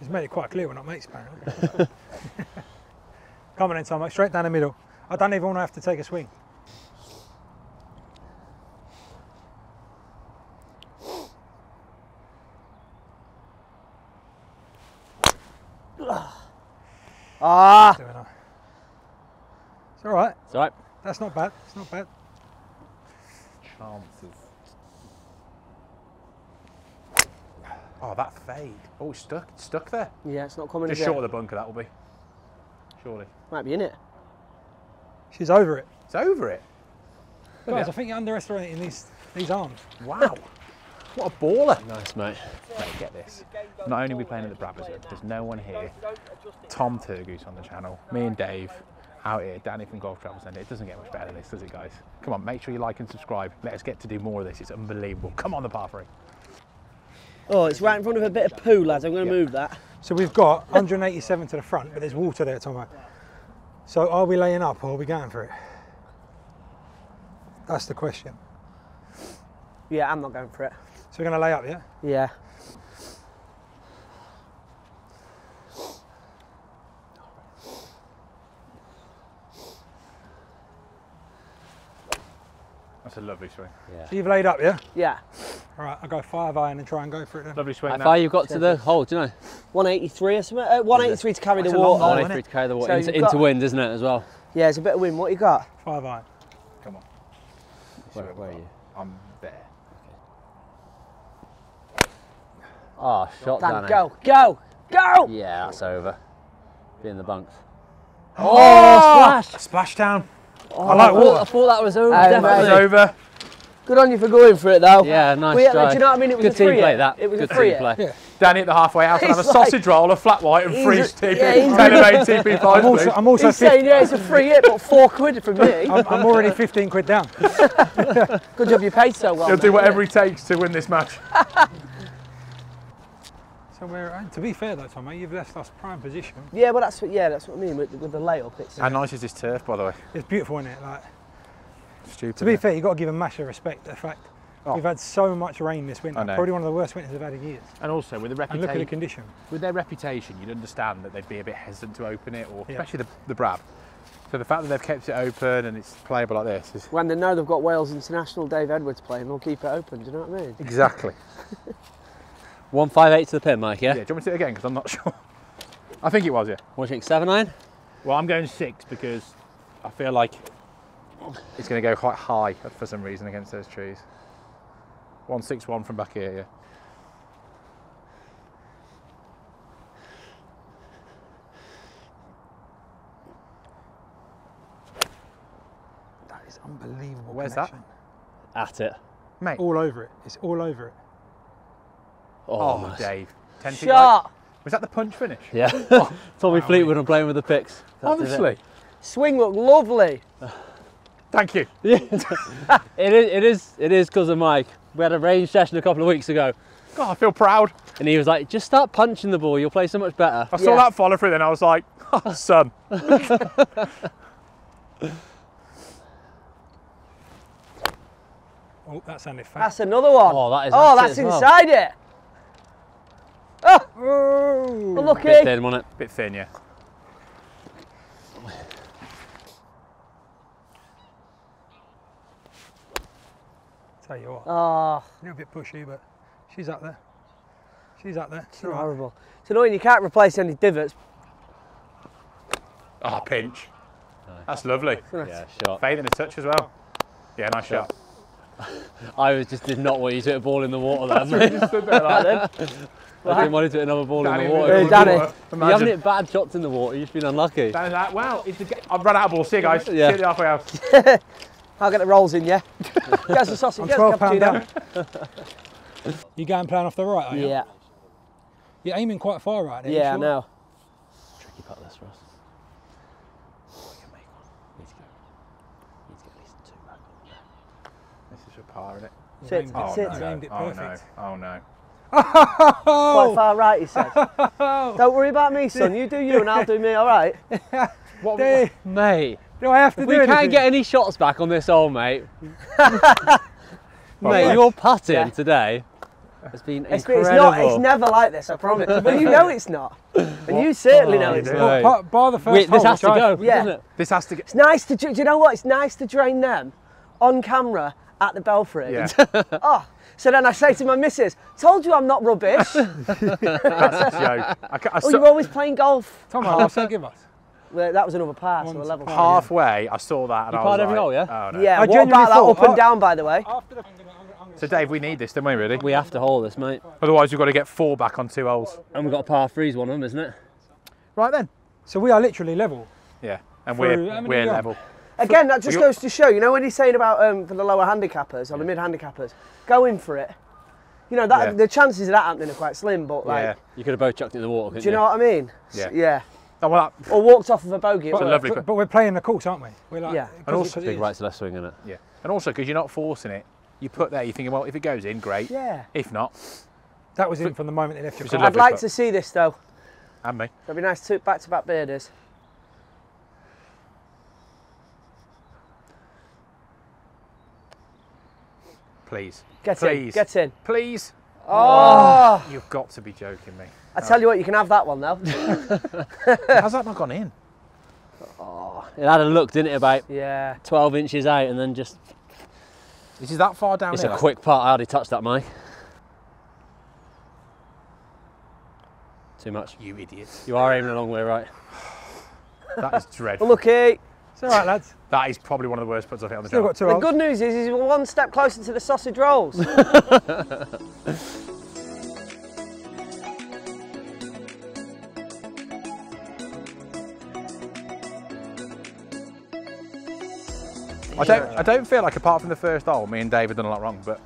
He's made it quite clear we're not mates, apparently. Come on then, Tom. Straight down the middle. I don't even want to have to take a swing. Ah, It's all right. It's all right. That's not bad. It's not bad. Chances. Oh, that fade. Oh, it's stuck. It's stuck there. yeah, it's not coming Just again. short of the bunker, that will be. Surely. Might be in it. She's over it. It's over it. Guys, at I think you're underestimating these these arms. Wow. What a baller. Nice, mate. Mate, get this. Not only are we playing at the Brabazon, there's no one here. Tom Turgoose on the channel, me and Dave out here, Danny from Golf Travel Centre. It doesn't get much better than this, does it, guys? Come on, make sure you like and subscribe. Let us get to do more of this. It's unbelievable. Come on, the par three. Oh, it's right in front of a bit of poo, lads. I'm going to Yeah. move that. So we've got 187 to the front, but there's water there, Tomo. So are we laying up or are we going for it? That's the question. Yeah, I'm not going for it. So we're going to lay up, yeah? Yeah. That's a lovely swing. Yeah. So you've laid up, yeah? Yeah. All right, I'll go five iron and try and go for it then. Lovely swing. How that. far you've got to the hole, do you know? 183 or something. Uh, 183 to carry That's the water. hole, Only isn't for it? to carry the water So into, got- into wind, isn't it, as well? Yeah, it's a bit of wind. What you got? Five iron. Come on. Where, where are you? I'm there. Oh, shot Dan, Danny. Eh? go, go, go! Yeah, that's over. Be in the bunks. Oh, oh Splash Splash down. I I like thought, water. I thought that was over, Oh, definitely. mate. It's over. Good on you for going for it though. Yeah, nice We, try. do you know what I mean? It was Good a team free play, hit. that. It was Good a free team hit. play. Yeah. Danny at the halfway house and have a He's like- sausage roll, a flat white, and free a- TP. yeah, he's- Tailor-made TP I'm also. I'm also, He's 50, saying, yeah, it's a free hit, but four quid from me. I'm, I'm already 15 quid down. Good job you paid so well. He'll do whatever innit? he takes to win this match. So we're, to be fair though, Tommy, you've left us prime position. Yeah, well, that's what. Yeah, that's what I mean with, with the layup. It's How nice is this turf, by the way? It's beautiful, isn't it? Like, Stupid. to be fair, you've got to give a massive respect to the fact Oh. we've had so much rain this winter. I know. Probably one of the worst winters I've had in years. And also with the And look at the condition. with their reputation, you'd understand that they'd be a bit hesitant to open it, or Yeah. especially the, the Brab. So the fact that they've kept it open and it's playable like this is when they know they've got Wales international Dave Edwards playing, they'll keep it open. Do you know what I mean? exactly. One five eight to the pin, Mike. Yeah. Yeah. do you want me to do it again? Because I'm not sure. I think it was, yeah. What do you think? Seven nine. Well, I'm going six because I feel like it's going to go quite high for some reason against those trees. One six one from back here, yeah. That is unbelievable. Where's that? At it. Mate. All over it. It's all over it. Oh, Oh, nice. Dave. Ten feet right. Shot. Was that the punch finish? Yeah. Tommy Wow, Fleetwood and playing with the picks. That's it. Honestly. Swing looked lovely. Thank you. Yeah. it is. It is. It is because of Mike. We had a range session a couple of weeks ago, God, I feel proud. and he was like, "Just start punching the ball. You'll play so much better." I saw Yeah. that follow through, then I was like, oh, son. Oh, that sounded fast. That's another one. Oh, that is Oh, at it that's as well. inside it. Oh, unlucky. Bit thin, wasn't it? Bit thin, yeah. Tell you what, Oh, a little bit pushy, but she's up there. She's up there. It's it's all right. horrible. It's annoying. You can't replace any divots. Oh, pinch. That's lovely. Yeah, shot. Fade in a touch as well. Yeah, nice shot. I was just did not want you to hit a ball in the water there. mate. Just stood there like that. I didn't want to hit another ball Danny in the water. Hey, Danny. water. You haven't hit bad shots in the water. You've been unlucky. Danny's like, well, it's the ga- I've run out of balls. See you guys. See you the halfway house. I'll get the rolls in, yeah. get some sausage. I'm Get 12 a pound cappuccino. down. You going playing off the right, are you? Yeah, You're aiming quite far right there. you yeah, I know. Tricky putt this for us. We can make one. Need to go. Need to get at least two back. This is for par, isn't it? You Sit, aimed Oh, it- no. aimed it oh, no. Oh, no. Quite oh! far right, he said. Don't worry about me, son. You do you and I'll do me, all right? What, Dave, Mate, do I have to if do we can't get any shots back on this hole, mate. mate, your putting Yeah. today has been It's, it's incredible. not. It's never like this. I promise. But you know it's not, and you certainly know Oh, it's not. do. Bar, bar the first Wait, this has to go, Yeah. doesn't it? this has to get. It's nice to. Do you know what? It's nice to drain them on camera at the Belfry. Yeah, Oh, so then I say to my missus, "Told you I'm not rubbish." that's a joke. I, ca- I oh, you're always playing golf. Tom, how much they give us? Well, that was another pass, so One a level. five. halfway, I saw that and You I was parred every like, hole, yeah? Oh, no. Yeah. I what about that up and down, by the way? The, So, Dave, we need this, don't we, really? We have to hold this, mate. Otherwise, we've got to get four back on two holes. And we've got a par threes one of them, isn't it? Right then. So we are literally level. Yeah, and Through- we're, we're level. Again, that just goes to show. You know when he's saying about um, for the lower handicappers or the mid handicappers, go in for it. You know that Yeah. the chances of that happening are quite slim, but like, yeah. You could have both chucked it in the water, couldn't do you know what I mean? Yeah. Yeah. Oh, well, that, Or walked off of a bogey. at It's a lovely- But, but we're playing the course, aren't we? We're like, Yeah. 'cause And it- also 'cause it Big is. right to left swing in it. yeah. And also, because you're not forcing it, you put there, you're thinking, well, if it goes in, great. Yeah. If not, That was in from the moment they left your It's a car. I'd like putt. to see this though. and me. That'd be nice to back to back bearders. Please. Get in. Please. Get in. Please. Oh. oh, You've got to be joking me. I tell you what, you can have that one now. How's that not gone in? Oh. It had a look, didn't it, about yeah. 12 inches out and then just. This is that far down It's here. a quick part. I already touched that, Mike. Too much. You idiot. You are aiming a long way right. That is dreadful. Unlucky. Eh? It's all right, lads. That is probably one of the worst putts I've hit on the Still channel. got two The good news is he's one step closer to the sausage rolls. I don't. I don't feel like apart from the first hole, me and Dave have done a lot wrong, but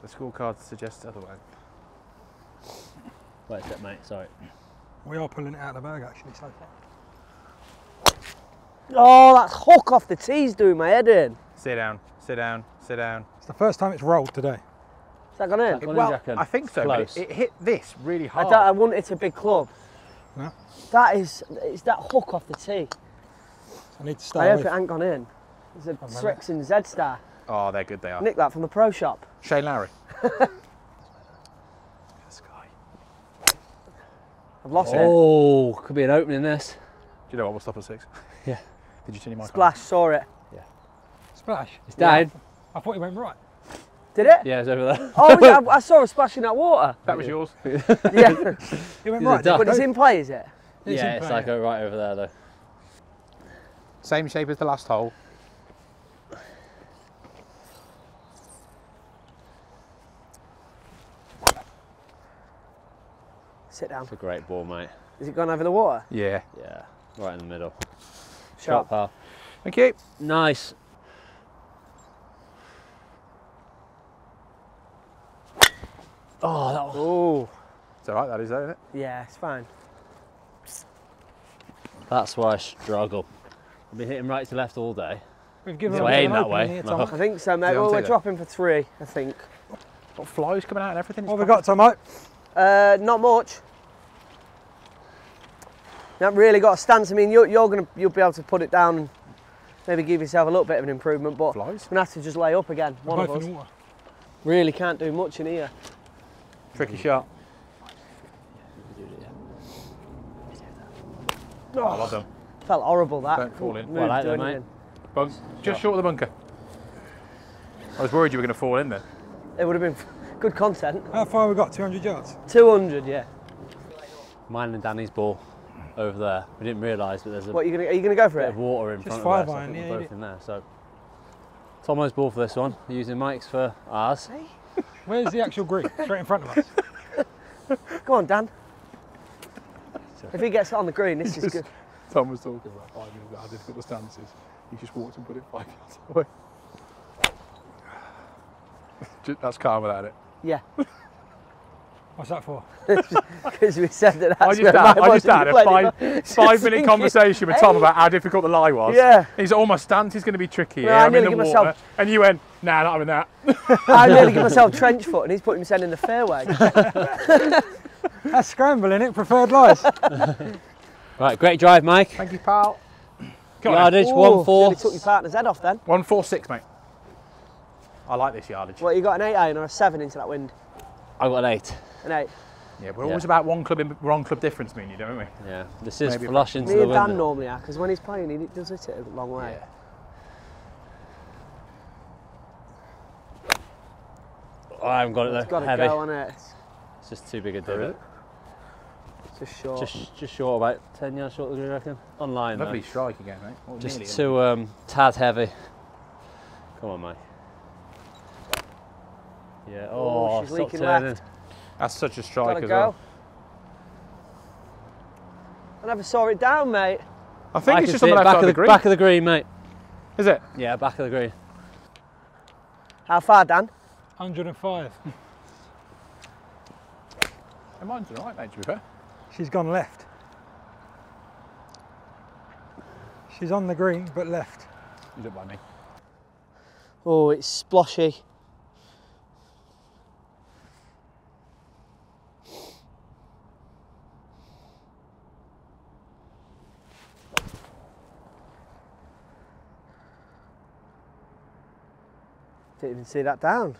The scorecard suggests otherwise. Wait a sec, mate. Sorry. We are pulling it out of the bag actually so far. Oh, that hook off the tee's doing my head in. Sit down, sit down, sit down. It's the first time it's rolled today. Has that gone in? That gone in, well, Jacken? I think so. But Close. it, it hit this really hard. don't, I want it a big club. No. That is, it's that hook off the tee. I need to start I hope with. it ain't gone in. It's a Oh, man. Srixon Z Star. Oh, they're good. They are. Nick that from the pro shop. Shane Lowry. this guy. I've lost it. Oh, could be an opening this. Do you know what? We'll stop at six. Yeah. Did you turn your mic on? Splash, saw it. Yeah. Splash. It's down. I thought it went right. Did it? Yeah, it's over there. Oh, yeah, I, I saw a splash in that water. That was yours. Yeah. It went He's right. duck. but it's in play, is it? It's yeah, in it's play, like yeah. right over there though. Same shape as the last hole. Sit down. It's a great ball, mate. Is it gone over the water? Yeah. Yeah, right in the middle. Shot, Sharp. pal. Thank you. Nice. Oh, that was. Oh, It's all right. That is, isn't it? yeah, it's fine. That's why I struggle. I've been hitting right to left all day. We've given So aim that way, here, I think so, mate. Well, we're dropping for three, I think. Got flies coming out and everything. What have we got, Tomo? Uh, not much. You haven't really got a stance. I mean, you're, you're gonna you'll be able to put it down and maybe give yourself a little bit of an improvement, but Flies. we're gonna have to just lay up again. One of us really can't do much in here. Tricky shot. Oh, Oh, well done. felt horrible that. Don't fall in. Well, I like that, anything. Bunk. Just short of the bunker. I was worried you were going to fall in there. It would have been good content. How far have we got? 200 yards? 200, yeah. Mine and Danny's ball over there. We didn't realise, but there's a What are you gonna? Are you gonna go for bit it? of water in Just front five of us. iron, I yeah, think you we're did. both in there. So Tomo's ball for this one. We're using Mike's for ours. Where's the actual green? Straight in front of us. Go on, Dan. If he gets it on the green, this is good. Tom was talking about five minutes how difficult the stance is. He just walked and put it five yards away. Ju- That's calm without it. Yeah, What's that for? because we said that. That's I just where had, I just had a five, five minute conversation with Tom hey. about how difficult the lie was. Yeah. He's all oh, my stance is going to be tricky No, here. I I'm in nearly the give water. myself- And you went, nah, not having that. I nearly give myself trench foot, and he's putting himself in the fairway. That's scrambling it, preferred lies. Right, great drive, Mike. Thank you, pal. Come on, Yardage, Ooh, one four. nearly took your partner's head off then. One four six, mate. I like this yardage. Well, you got an 8 iron or a 7 into that wind? I got an eight. An 8. Yeah, we're Yeah. always about one club in, wrong club difference, me and you, don't we? Yeah, this is Maybe a flush into Me the and Dan normally are, because when he's playing, he does hit it a long way. Oh, I haven't got it It's though. got to Heavy. go on it. It's just too big a divot. It's just short. Just, just short, about ten yards short of the green, I reckon. Online Lovely though. strike again, mate. Well, Just nearly. too um, tad heavy. Come on, mate. Yeah. Oh, Oh, she's stop leaking turning. left. That's such a Got strike to as go. well. I never saw it down, mate. I think I it's just on the left back of of the green. back of the green, mate. Is it? Yeah, back of the green. How far, Dan? 105. Yeah, mine's all right, mate, to be fair. She's gone left. She's on the green, but left. You don't mind me. Oh, it's sploshy. Didn't even see that down.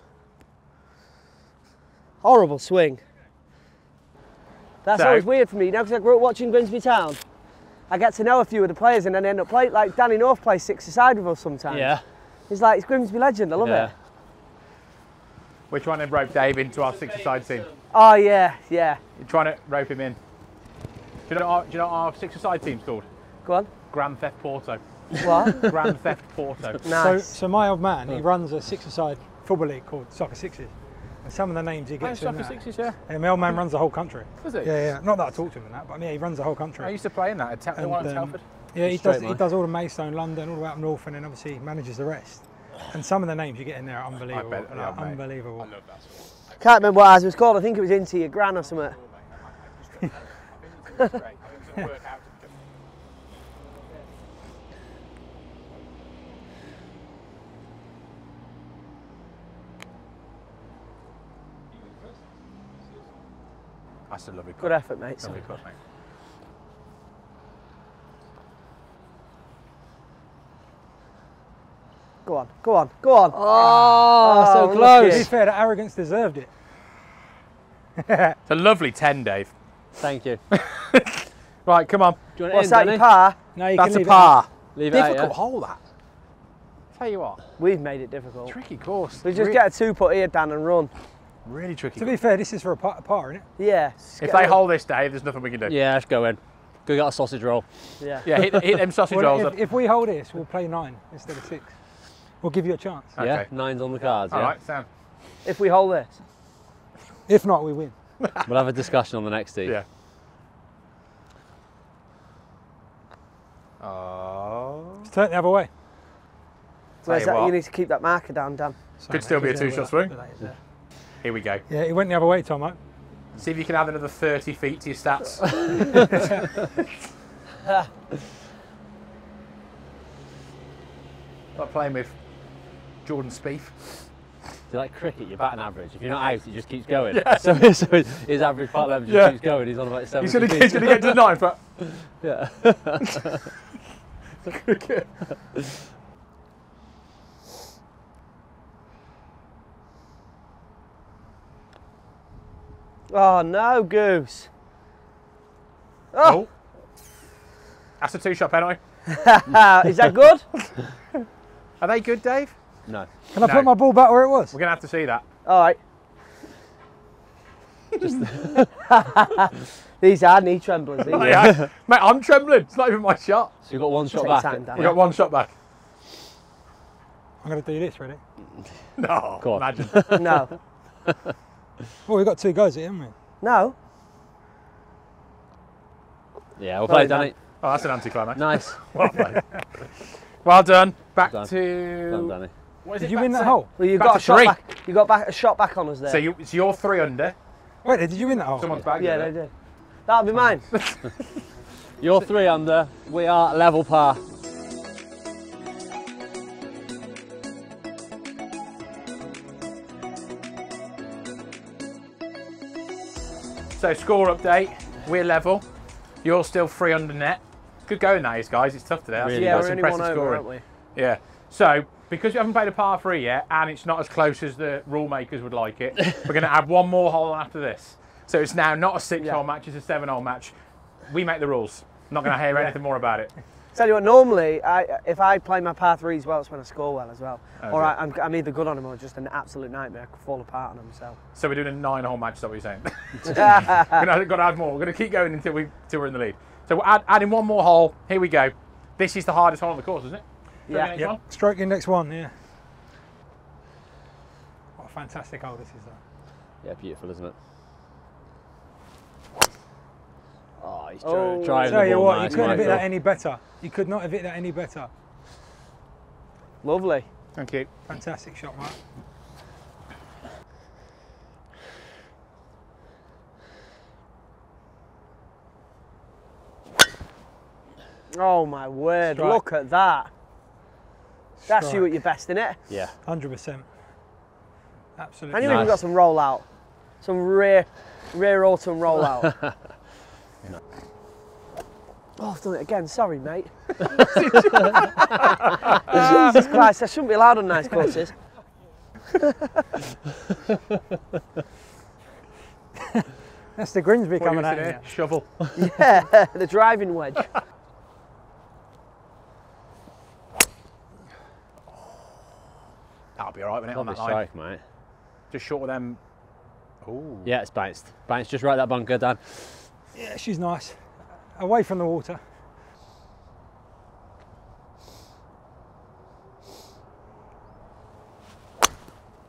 Horrible swing. That's So- always weird for me, you know, because I grew up watching Grimsby Town. I get to know a few of the players and then end up playing, like Danny North plays six aside with us sometimes. Yeah. He's like, it's Grimsby legend, I love yeah. it. We're trying to rope Dave into our six-a-side team. Oh yeah, yeah. You're trying to rope him in. Do you know, our, do you know what our six-a-side team's called? Go on. Grand Theft Porto. What? Grand Theft Porto. So, nice. so my old man, he runs a six-a-side football league called Soccer Sixes. And some of the names he Oh, gets in soccer that. sixes, yeah. And my old man runs the whole country. Does he? Yeah, yeah. Not that I talk to him in that, but yeah, he runs the whole country. I used to play in that at Tel- the And, one at um, Telford. Yeah, he does. He does all the Maidstone, London, all the way up north, and then obviously he manages the rest. And some of the names you get in there are unbelievable. I bet- yeah, like, mate. unbelievable. love that sort. Can't remember what ours was called. I think it was Into Your Gran or something. That's a lovely Good effort, mate. Lovely cut, mate. Go on, go on, go on. Oh, ah, so close. To be fair, the arrogance deserved it. It's a lovely 10, Dave. Thank you. Right, come on. Do you want What's it that, in, your par? No, you That's can a leave par. Leave it out, Difficult yeah? hole, that. Tell you what, We've made it difficult. tricky course. We just Re- get a two putt here, Dan, and run. Really tricky. To be fair, this is for a par, par isn't it? Yeah. If they hold this, Dave, there's nothing we can do. Yeah, let's go in. Go get a sausage roll. Yeah. Yeah, hit, hit them sausage rolls Well, up. if, if we hold this, we'll play nine instead of six. We'll give you a chance. Yeah, Okay. nine's on the cards. All yeah? right, Sam. If we hold this. If not, we win. We'll have a discussion on the next tee. Yeah. Oh. Just turn it the other way. Where's you that? You need to keep that marker down, Dan. Sorry, still be a two-shot yeah, swing. but that is there. Here we go. Yeah, it went the other way, Tomo. See if you can add another 30 feet to your stats. Not playing with Jordan Spieth. Do you like cricket? Your batting average. If you're not out, it just keeps going. So, so his average putt level just Yeah. keeps going. He's on about seven. He's going to get, gonna the nine, but Yeah. Oh, no, Goose. Oh. oh. That's a two-shot penalty. Is that good? Are they good, Dave? No. Can I No. put my ball back where it was? We're going to have to see that. All right. These are knee tremblers. These are. Yeah. Mate, I'm trembling. It's not even my shot. So you've got one shot Take back. time, Dan. We got one shot back. I'm going to do this, ready? No, Go on. imagine. No. Well, we've got two goes here, haven't we? No. Yeah, we'll play, Well Danny. Oh, that's an anticlimax. Nice. Well played. well done. Back Done. to. Done, Danny. What is Did you back win that to- hole? Well, you Back got to a shot three. back. You got back a shot back on us there. So, you, so you're three under. Wait, did you win that hole? Someone's back. yeah, there. they did. That'll be mine. You're three under. We are level par. So score update. We're level. You're still three under net. Good going, that is, guys. It's tough today. That's, Really yeah, we're that's one impressive over, scoring. aren't we? Yeah. So because we haven't played a par three yet, and it's not as close as the rule makers would like it, we're going to add one more hole after this. So it's now not a six-hole Yeah. match; it's a seven-hole match. We make the rules. I'm not going to hear anything more about it. Tell you what, normally, I, if I play my par threes well, it's when I score well as well. Okay. Or I, I'm, I'm either good on them or just an absolute nightmare. I could fall apart on them. So. So we're doing a nine-hole match. Is that what you're saying? we're going to add more. We're going to keep going until we until we're in the lead. So we're add, adding one more hole. Here we go. This is the hardest hole on the course, isn't it? Yeah. Next Yep. one? Stroke index one, yeah. What a fantastic hole this is, though. Yeah, beautiful, isn't it? Oh, he's Oh. trying, trying Tell the you what, nice, you couldn't have hit that any better. You could not have hit that any better. Lovely. Thank you. Fantastic shot, Mark. Oh my word! Strike. Look at that. That's you at your best, isn't it? Yeah. 100%. Absolutely. And you've Nice. even got some rollout. Some rare, rare autumn rollout. Oh, I've done it again. Sorry, mate. Jesus Christ, I shouldn't be allowed on nice courses. That's the Grimsby What coming out gonna here. Shovel. Yeah, the driving wedge. That'll be all right, won't it, on Lovely that line? mate. Just short of them. Ooh. Yeah, it's bounced. Bounced just right that bunker, Dan. Yeah, she's nice. Away from the water.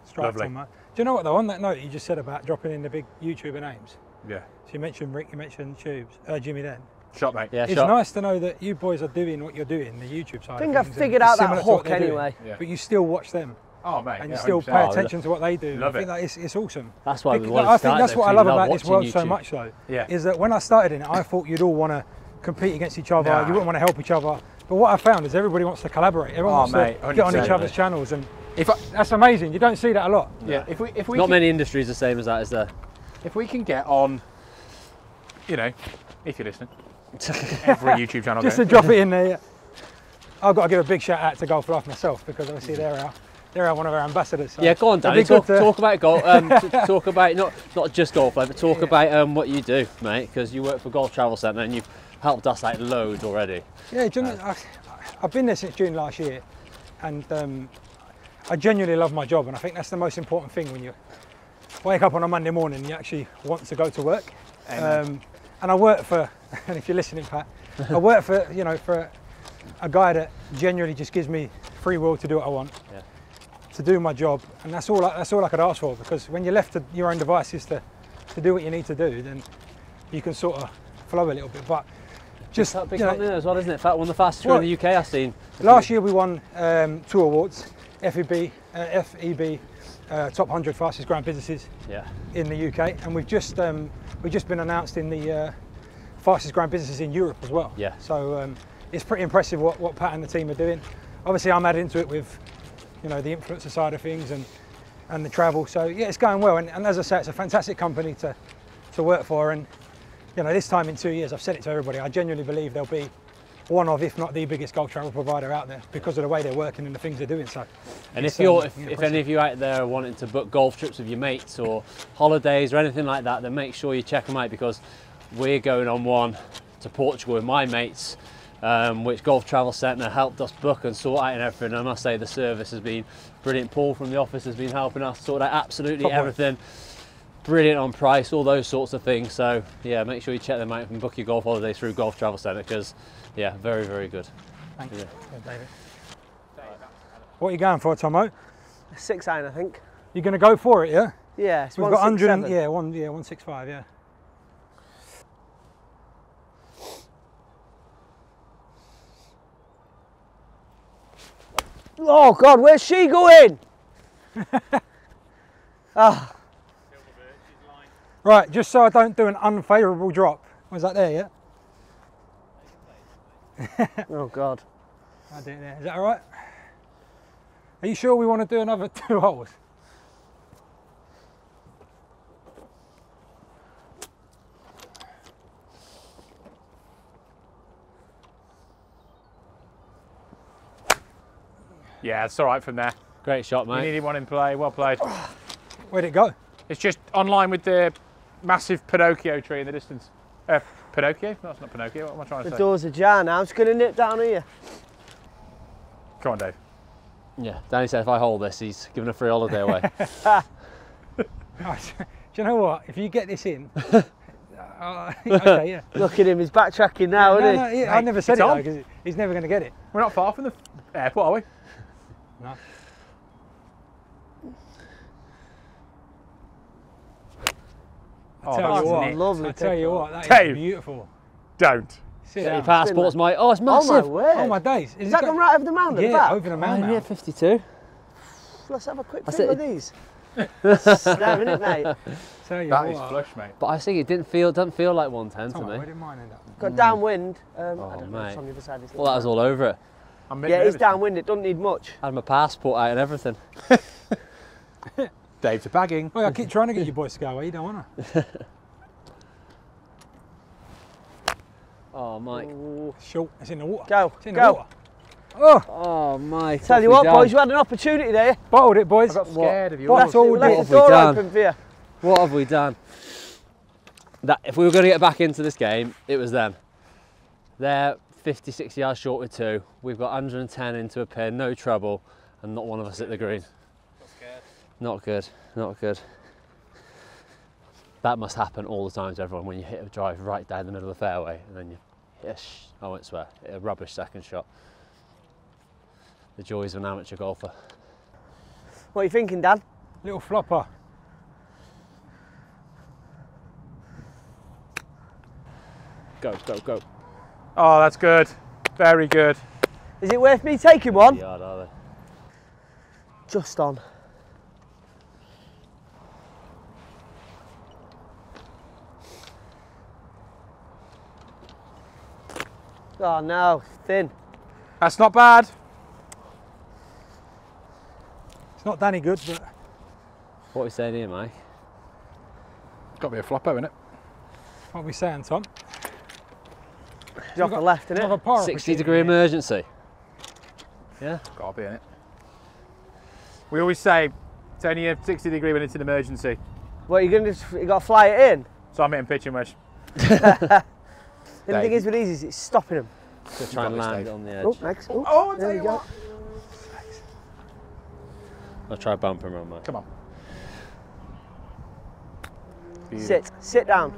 Strike Lovely. Do you know what though? On that note you just said about dropping in the big YouTuber names. Yeah. So you mentioned Rick, you mentioned Tubes, uh, Jimmy then. Shot, mate. Yeah, it's shot. nice to know that you boys are doing what you're doing, the YouTube side. I think I've figured out that similar to what hook they're doing, anyway. Yeah. But you still watch them Oh, mate. and yeah, you still 100%. pay Oh, attention to what they do. Love I think it. that is, it's awesome. That's why we Because wanted I think that's what I 'cause love about this watching world so much, though. Yeah. Is that when I started in it, I thought you'd all want to compete against each other. Nah. You wouldn't want to help each other. But what I found is everybody wants to collaborate. Everyone Oh, wants mate, to get on each other's mate. channels, and If I, that's amazing. You don't see that a lot. yeah, if we if we Not can, many industries the same as that, is there? if we can get on, you know, if you're listening, every YouTube channel. Just to drop it in there. yeah. I've got to give a big shout out to Golf Life myself because obviously they're our, they're one of our ambassadors. so Yeah, go on, Danny. Talk, to- talk about golf. Um, talk about not not just golf, but talk Yeah. about um, what you do, mate. Because you work for Golf Travel Centre and you've helped us out loads already. Yeah, do you know, I, I've been there since June last year, and um, I genuinely love my job, and I think that's the most important thing when you wake up on a Monday morning and you actually want to go to work. Um, and I work for, and if you're listening, Pat, I work for you know for a guy that genuinely just gives me free will to do what I want, Yeah. To do my job, and that's all. I, that's all I could ask for because when you're left to your own devices to to do what you need to do, then you can sort of flow a little bit. But just Big, big you know, company as well, isn't it? Fa- One of the fastest Well, in the UK I've seen. Last year we won um, two awards, FEB, uh, FEB uh, Top 100 Fastest growing Businesses Yeah. in the UK, and we've just um, we've just been announced in the uh, Fastest growing Businesses in Europe as well. Yeah. So um, it's pretty impressive what, what Pat and the team are doing. Obviously, I'm adding to it with you know the influencer side of things and and the travel. So yeah, it's going well, and, and as I say, it's a fantastic company to to work for. And you know, this time in two years, I've said it to everybody. I genuinely believe they'll be one of, if not the biggest golf travel provider out there because of the way they're working and the things they're doing. So, And if you're, um, if, if any of you out there are wanting to book golf trips with your mates or holidays or anything like that, then make sure you check them out because we're going on one to Portugal with my mates, um, which Golf Travel Centre helped us book and sort out and everything. I must say the service has been brilliant. Paul from the office has been helping us sort out absolutely Top work. everything. Brilliant on price, all those sorts of things. So yeah, make sure you check them out and book your golf holidays through Golf Travel Centre because yeah, very very good. thanks, Yeah. Yeah, David. What are you going for, Tomo? Six iron, I think. You're going to go for it, yeah? Yeah, it's We've got 100, 167. yeah, one, yeah, 165, yeah. Oh God, where's she going? Ah, Right, just so I don't do an unfavourable drop. Was that there, yeah? oh God. I did it there. Is that all right? Are you sure we want to do another two holes? Yeah, it's all right from there. Great shot, You mate. needed one in play. Well played. Where'd it go? It's just online with the massive Pinocchio tree in the distance. Uh, Pinocchio? No, it's not Pinocchio. What am I trying to The say? door's ajar now. I'm just going to nip down here. Come on, Dave. Yeah, Danny said if I hold this, he's giving a free holiday away. Do you know what? If you get this in, uh, okay, yeah. Look at him, he's backtracking now, no, isn't no, he? yeah, I Mate, never said it's it though he's never going to get it. We're not far from the airport, are we? No. Oh, tell that's you what, lovely I tell you what, that is Dave. beautiful. Don't. Sit Get your down. passports, mate. Oh, it's Oh my massive. word. Oh my days! Is that got- gone right over the mound at Yeah, the back? over the mound Oh, now. yeah, 52. Let's have a quick That's feel it. of these. Snap, innit, mate? Tell you That what. is flush, mate. But I was thinking it didn't feel doesn't feel like 110 Come on, to where me. did mine end up? Got downwind. Um, I Oh, don't know. It's mate. on the other side. of this Well, that was all over it. I'm a mound. bit Yeah, it's downwind. It doesn't need much. I had my passport out and everything. Dave to bagging. Well, I keep trying to get you boys to go away. You don't want to. Oh, Mike. Ooh. Short. It's in the water. Go, It's in the go. water. Oh, Oh, Mike. Tell you what, boys, you had an opportunity there. bottled it, boys. I got scared of Well, yours. that's all we we left did. the What have we door done? open for you. What have we done? That if we were going to get back into this game, it was them. They're 50, 60 yards short with two. We've got 110 into a pin, no trouble, and not one of us hit the green. Not good. Not good. That must happen all the time to everyone when you hit a drive right down the middle of the fairway and then you hit a sh- I won't swear, hit a rubbish second shot. The joys of an amateur golfer. What are you thinking, Dan? Little flopper. Go, go, go. Oh, that's good. Very good. Is it worth me taking one? Yard, are they? Just on. Oh no, thin. That's not bad. It's not Danny good, but What are we saying here, Mike? Got to be a floppo, innit? what are we saying, Tom? He's off the left, isn't Another it? par 60 degree emergency. Yeah. Got to be in it. We always say it's only a 60 degree when it's an emergency. What you're gonna? Just, you got to fly it in. So I'm hitting pitching wedge. The Dave. thing is with these is it's stopping them. To try and got this, land Dave. it on the oh, edge. Oh, next. Oh, Oh, I'll there you go. I'll try bumping around, Mike. Come on. Beautiful. Sit, sit down.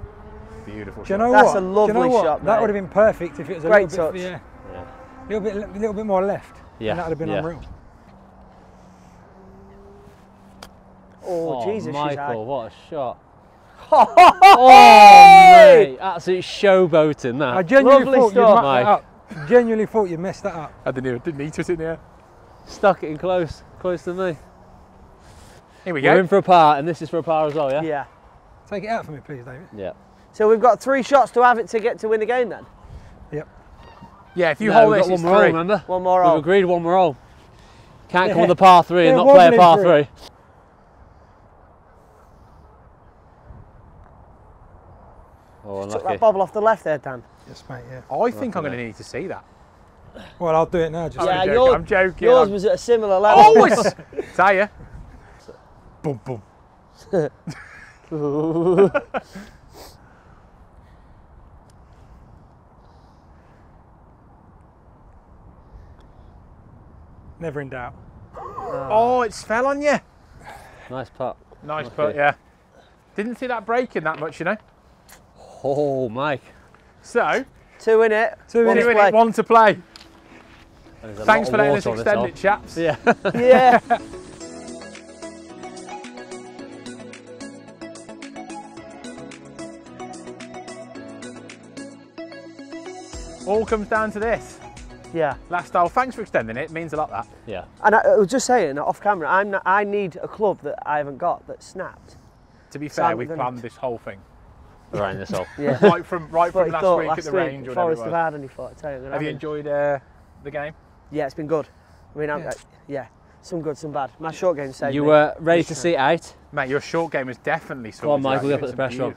Beautiful Do you shot. know That's what? a Do you lovely know what? shot, That would have been perfect if it was a Great little touch. bit, yeah, Yeah. little bit, little bit more left. Yeah, that would have been yeah. unreal. Oh, oh Jesus, she's. Michael, what a shot. Oh, Oh, mate. Absolute showboating, that. I genuinely Lovely thought you'd stuff. muck Mike. that up. Genuinely thought you'd messed that up. I didn't even, didn't need to sit in the air. Stuck it in close, close to me. Here we We're go. in for a par, and this is for a par as well, yeah? Yeah. Take it out for me, please, David. Yeah. So we've got three shots to have it to get to win the game then. Yep. Yeah, if you No, hold we've this, got it's one more hole, three. remember? One more We've hole. agreed one more hole. Can't come Yeah. on the par three and not play a par it three. three? Oh, Took unlucky. that bobble off the left there, Dan. Yes, mate. Yeah. I think I'm going to need to see that. Well, I'll do it now. Just I'm Yeah, joking. yours- I'm joking. Yours I'm- was at a similar level. Oh, it's... Tell ya. Boom, boom. Never in doubt. Ah. Oh, it's fell on you. Nice putt. Nice Okay. put, yeah. Didn't see that breaking that much, you know. Oh, Mike. So, Two in it. Two in it. two in it, one to play. Thanks for of letting us water on this extend it, chaps. Yeah. Yeah. All comes down to this. Yeah. Last hole. Thanks for extending it. Means a lot. That. yeah. And I, I was just saying off camera, I'm not, I need a club that I haven't got that snapped. To be So fair, I'm we've gonna- planned this whole thing Around this hole. Yeah. right from right from last thought week last at the week, range or whatever. Forest it of. Arden, he thought. I tell you, I'm Have you enjoyed uh, the game? Yeah, it's been good. I mean, I'm, Yeah. uh, yeah, some good, some bad. My short game saved You me. were ready to see it out. Mate, your short game has definitely sorted Go on, Michael, out. you put the It's pressure on.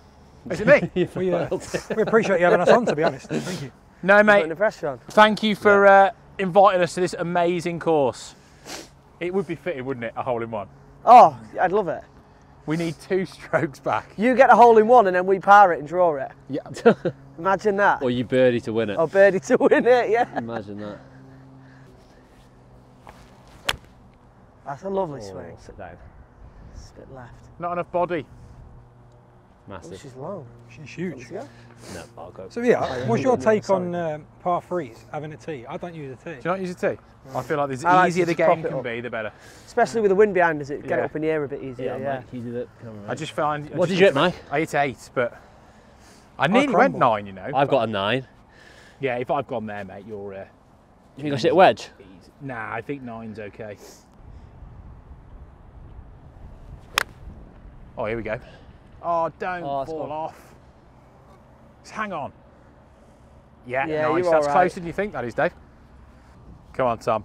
Is it me? We, uh, we appreciate you having us on, to be honest. Thank you. No, Putting mate. the pressure on. Thank you for uh, inviting us to this amazing course. It would be fitting, wouldn't it? A hole in one. Oh, I'd love it. We need two strokes back. You get a hole in one and then we par it and draw it. Yeah. Imagine that. Or you birdie to win it. Or birdie to win it, yeah. Imagine that. That's a lovely Oh, swing. sit down. It's a bit left. Not enough body. Oh, Massive. she's long. She's huge. Let's. No, I'll go. So yeah, what's your take on sorry. um, par threes having a tee? I don't use a tee. Do you not use a tee? I feel like the I like easier to the just prop game it can up. be, the better. Especially with the wind behind us, it get Yeah. it up in the air a bit easier. Yeah. Mike, you did it. Come on, I mate. just found. I What just did you hit, Mike? I hit eight, but I nearly went crumble. nine. You know. I've got a nine. Yeah, if I've gone there, mate, you're. Uh, You think I should hit wedge? easy. Nah, I think nine's okay. Oh, here we go. Oh, don't Oh, it's fall gone. off. Just hang on. Yeah, Yeah, nice. you're That's all right. closer than you think that is, Dave. Come on, Tom.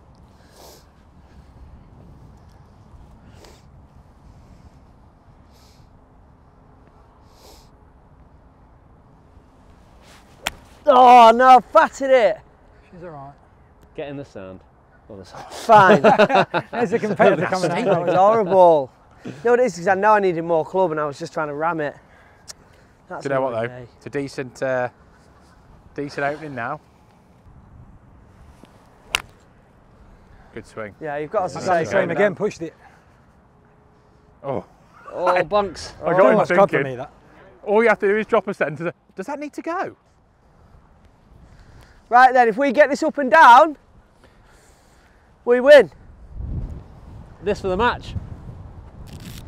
Oh no, fatted it. She's all right. Get in the sand. On the side. Fine. that There's a competitor coming out. was horrible. You know what it is? Because I know I needed more club and I was just trying to ram it. That's Do you know what though? annoying me. It's a decent, uh, decent opening now. Good swing. Yeah, you've got us to Yeah. say Same Same again, Dan. pushed it. Oh, Oh, bunks. I got Too him much for thinking. me, that. All you have to do is drop a centre. Does that need to go? Right then, if we get this up and down, we win. This for the match.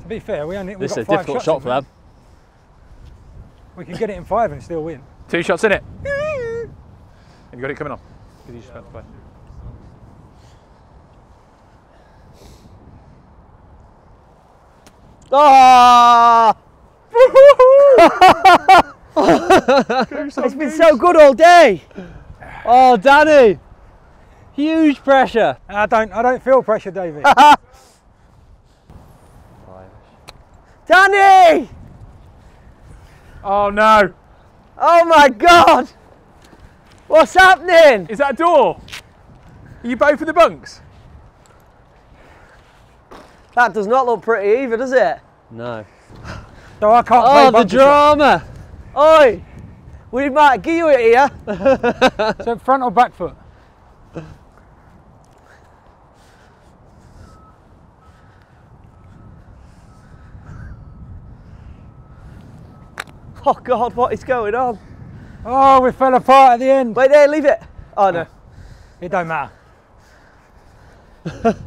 To be fair, we only we've This is got a five difficult shots shot for there. them. We can get it in five and still win. Two shots in it. Have you got it coming on? Because you just about to play. Oh! it's been so good all day. Oh, Danny! Huge pressure. I don't, I don't feel pressure, David. Danny! Oh no! Oh my God! What's happening? Is that a door? Are you both in the bunks? That does not look pretty either, does it? No. No, I can't Oh, play the drama! Oi! We might give you it here. So front or back foot? Oh God, what is going on? Oh, we fell apart at the end. Wait there, leave it. Oh no. It don't matter.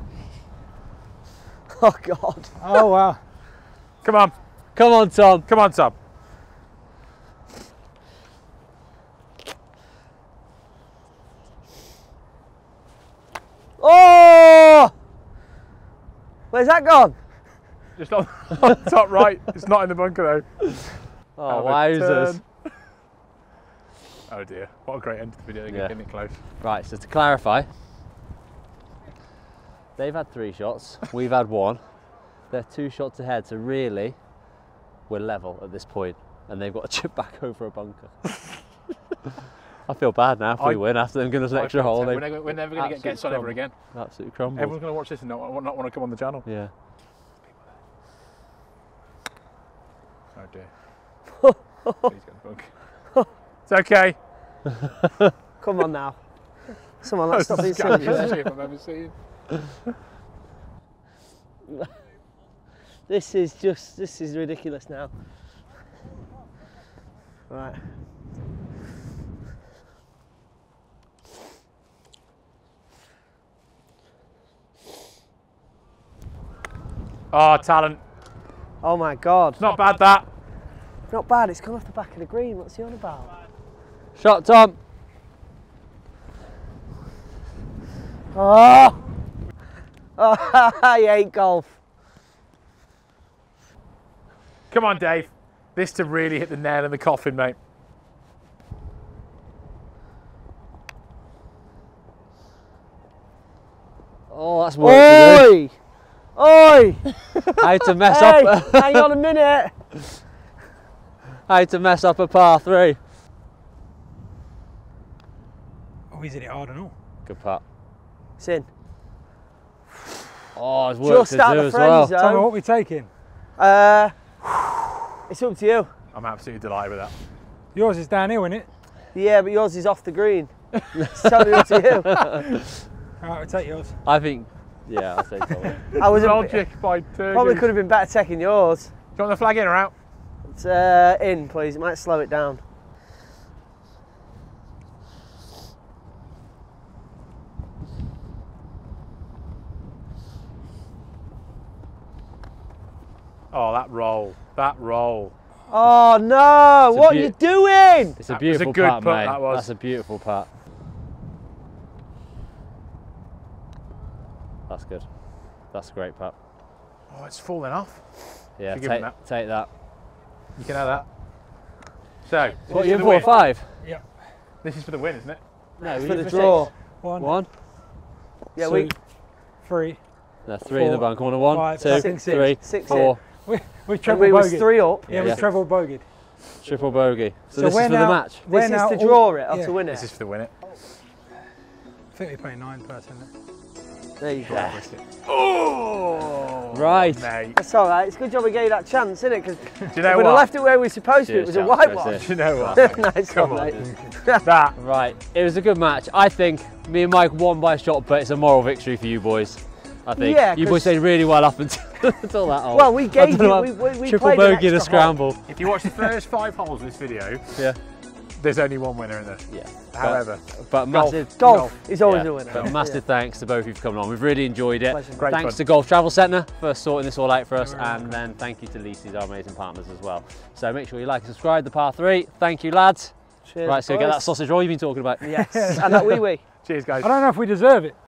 Oh God. Oh wow. Come on, Come on, Tom. come on, Tom. Oh! Where's that gone? Just on, on top right. It's not in the bunker though. Oh, a wowzers. turn. Oh dear, what a great end to the video, Yeah. getting it close. Right, so to clarify, they've had three shots, we've had one. They're two shots ahead, so really, we're level at this point, and they've got to chip back over a bunker. I feel bad now if we win after them giving us an I extra hole. We're never, we're never going to get guests on ever again. absolutely crumbled. Everyone's going to watch this and not, not want to come on the channel. Yeah. Oh dear. Please get the bunker. It's okay. Come on now. Someone, let's stop being silly. I've ever seen. This is just, this is ridiculous now. Right. Oh, talent. Oh my God. Not bad that. Not bad, it's come off the back of the green. What's he on about? Shot, Tom. Oh! Oh, I hate golf. Come on, Dave. This to really hit the nail in the coffin, mate. Oh, that's work to Oi! Oi! do. How to mess hey, up. hang on a minute. How to mess up a par three. Oh, he's hit it hard and all. Good putt. It's in. Oh, it's work Just to out do the as friend well. zone. Tell me what we're taking. Uh, it's up to you. I'm absolutely delighted with that. Yours is downhill, isn't it? Yeah, but yours is off the green. it's totally up to you. All right, we'll take yours. I think, yeah, I'll say Tom. I was a, Logic by Turgoose. probably could have been better taking yours. Do you want the flag in or out? It's uh, in, please. It might slow it down. Oh, that roll. That roll. Oh no! It's what are you doing? It's a That a beautiful good putt, putt, mate. that was. That's a beautiful putt. That's good. That's a great putt. Oh, it's falling off. Yeah, Should give him take, that. take that. You can have that. So, What, this you is in for the four or win. This is for the win, isn't it? No, it's For the draw. One, One? Yeah, two, we three. No, three in the Four, bunker. One, one, five, two, six, three, six four. We've and treble we was bogeyed. three up. Yeah, Yeah. we've treble bogeyed. Triple bogey. So, So this is we're for the match. This is now to all- draw it or yeah. to win it. This is for the win it. I think we play nine personally. There you go. Oh! Right. Mate. That's all right. It's a good job we gave you that chance, isn't it? Because Do you if know we'd have left it where we were supposed to, it Cheers, was a chaps. white one. you know what? nice Come one, on. mate. that. Right. It was a good match. I think me and Mike won by a shot, but it's a moral victory for you boys. I think. Yeah, you boys played really well up until, until that hole. Well, we gave don't you. We, we, we triple played bogey and a extra hole. scramble. If you watch the first five holes of this video, Yeah. There's only one winner in this. Yeah. However, But massive Golf is always yeah, a winner. But massive thanks to both of you for coming on. We've really enjoyed it. Pleasure. Great thanks fun. to Golf Travel Centre for sorting this all out for us, and then thank you to Lisi's, our amazing partners as well. So make sure you like and subscribe. The Par Three. Thank you, lads. Cheers, Right, so get that sausage roll you've been talking about. Yes, and that wee wee. Cheers, guys. I don't know if we deserve it.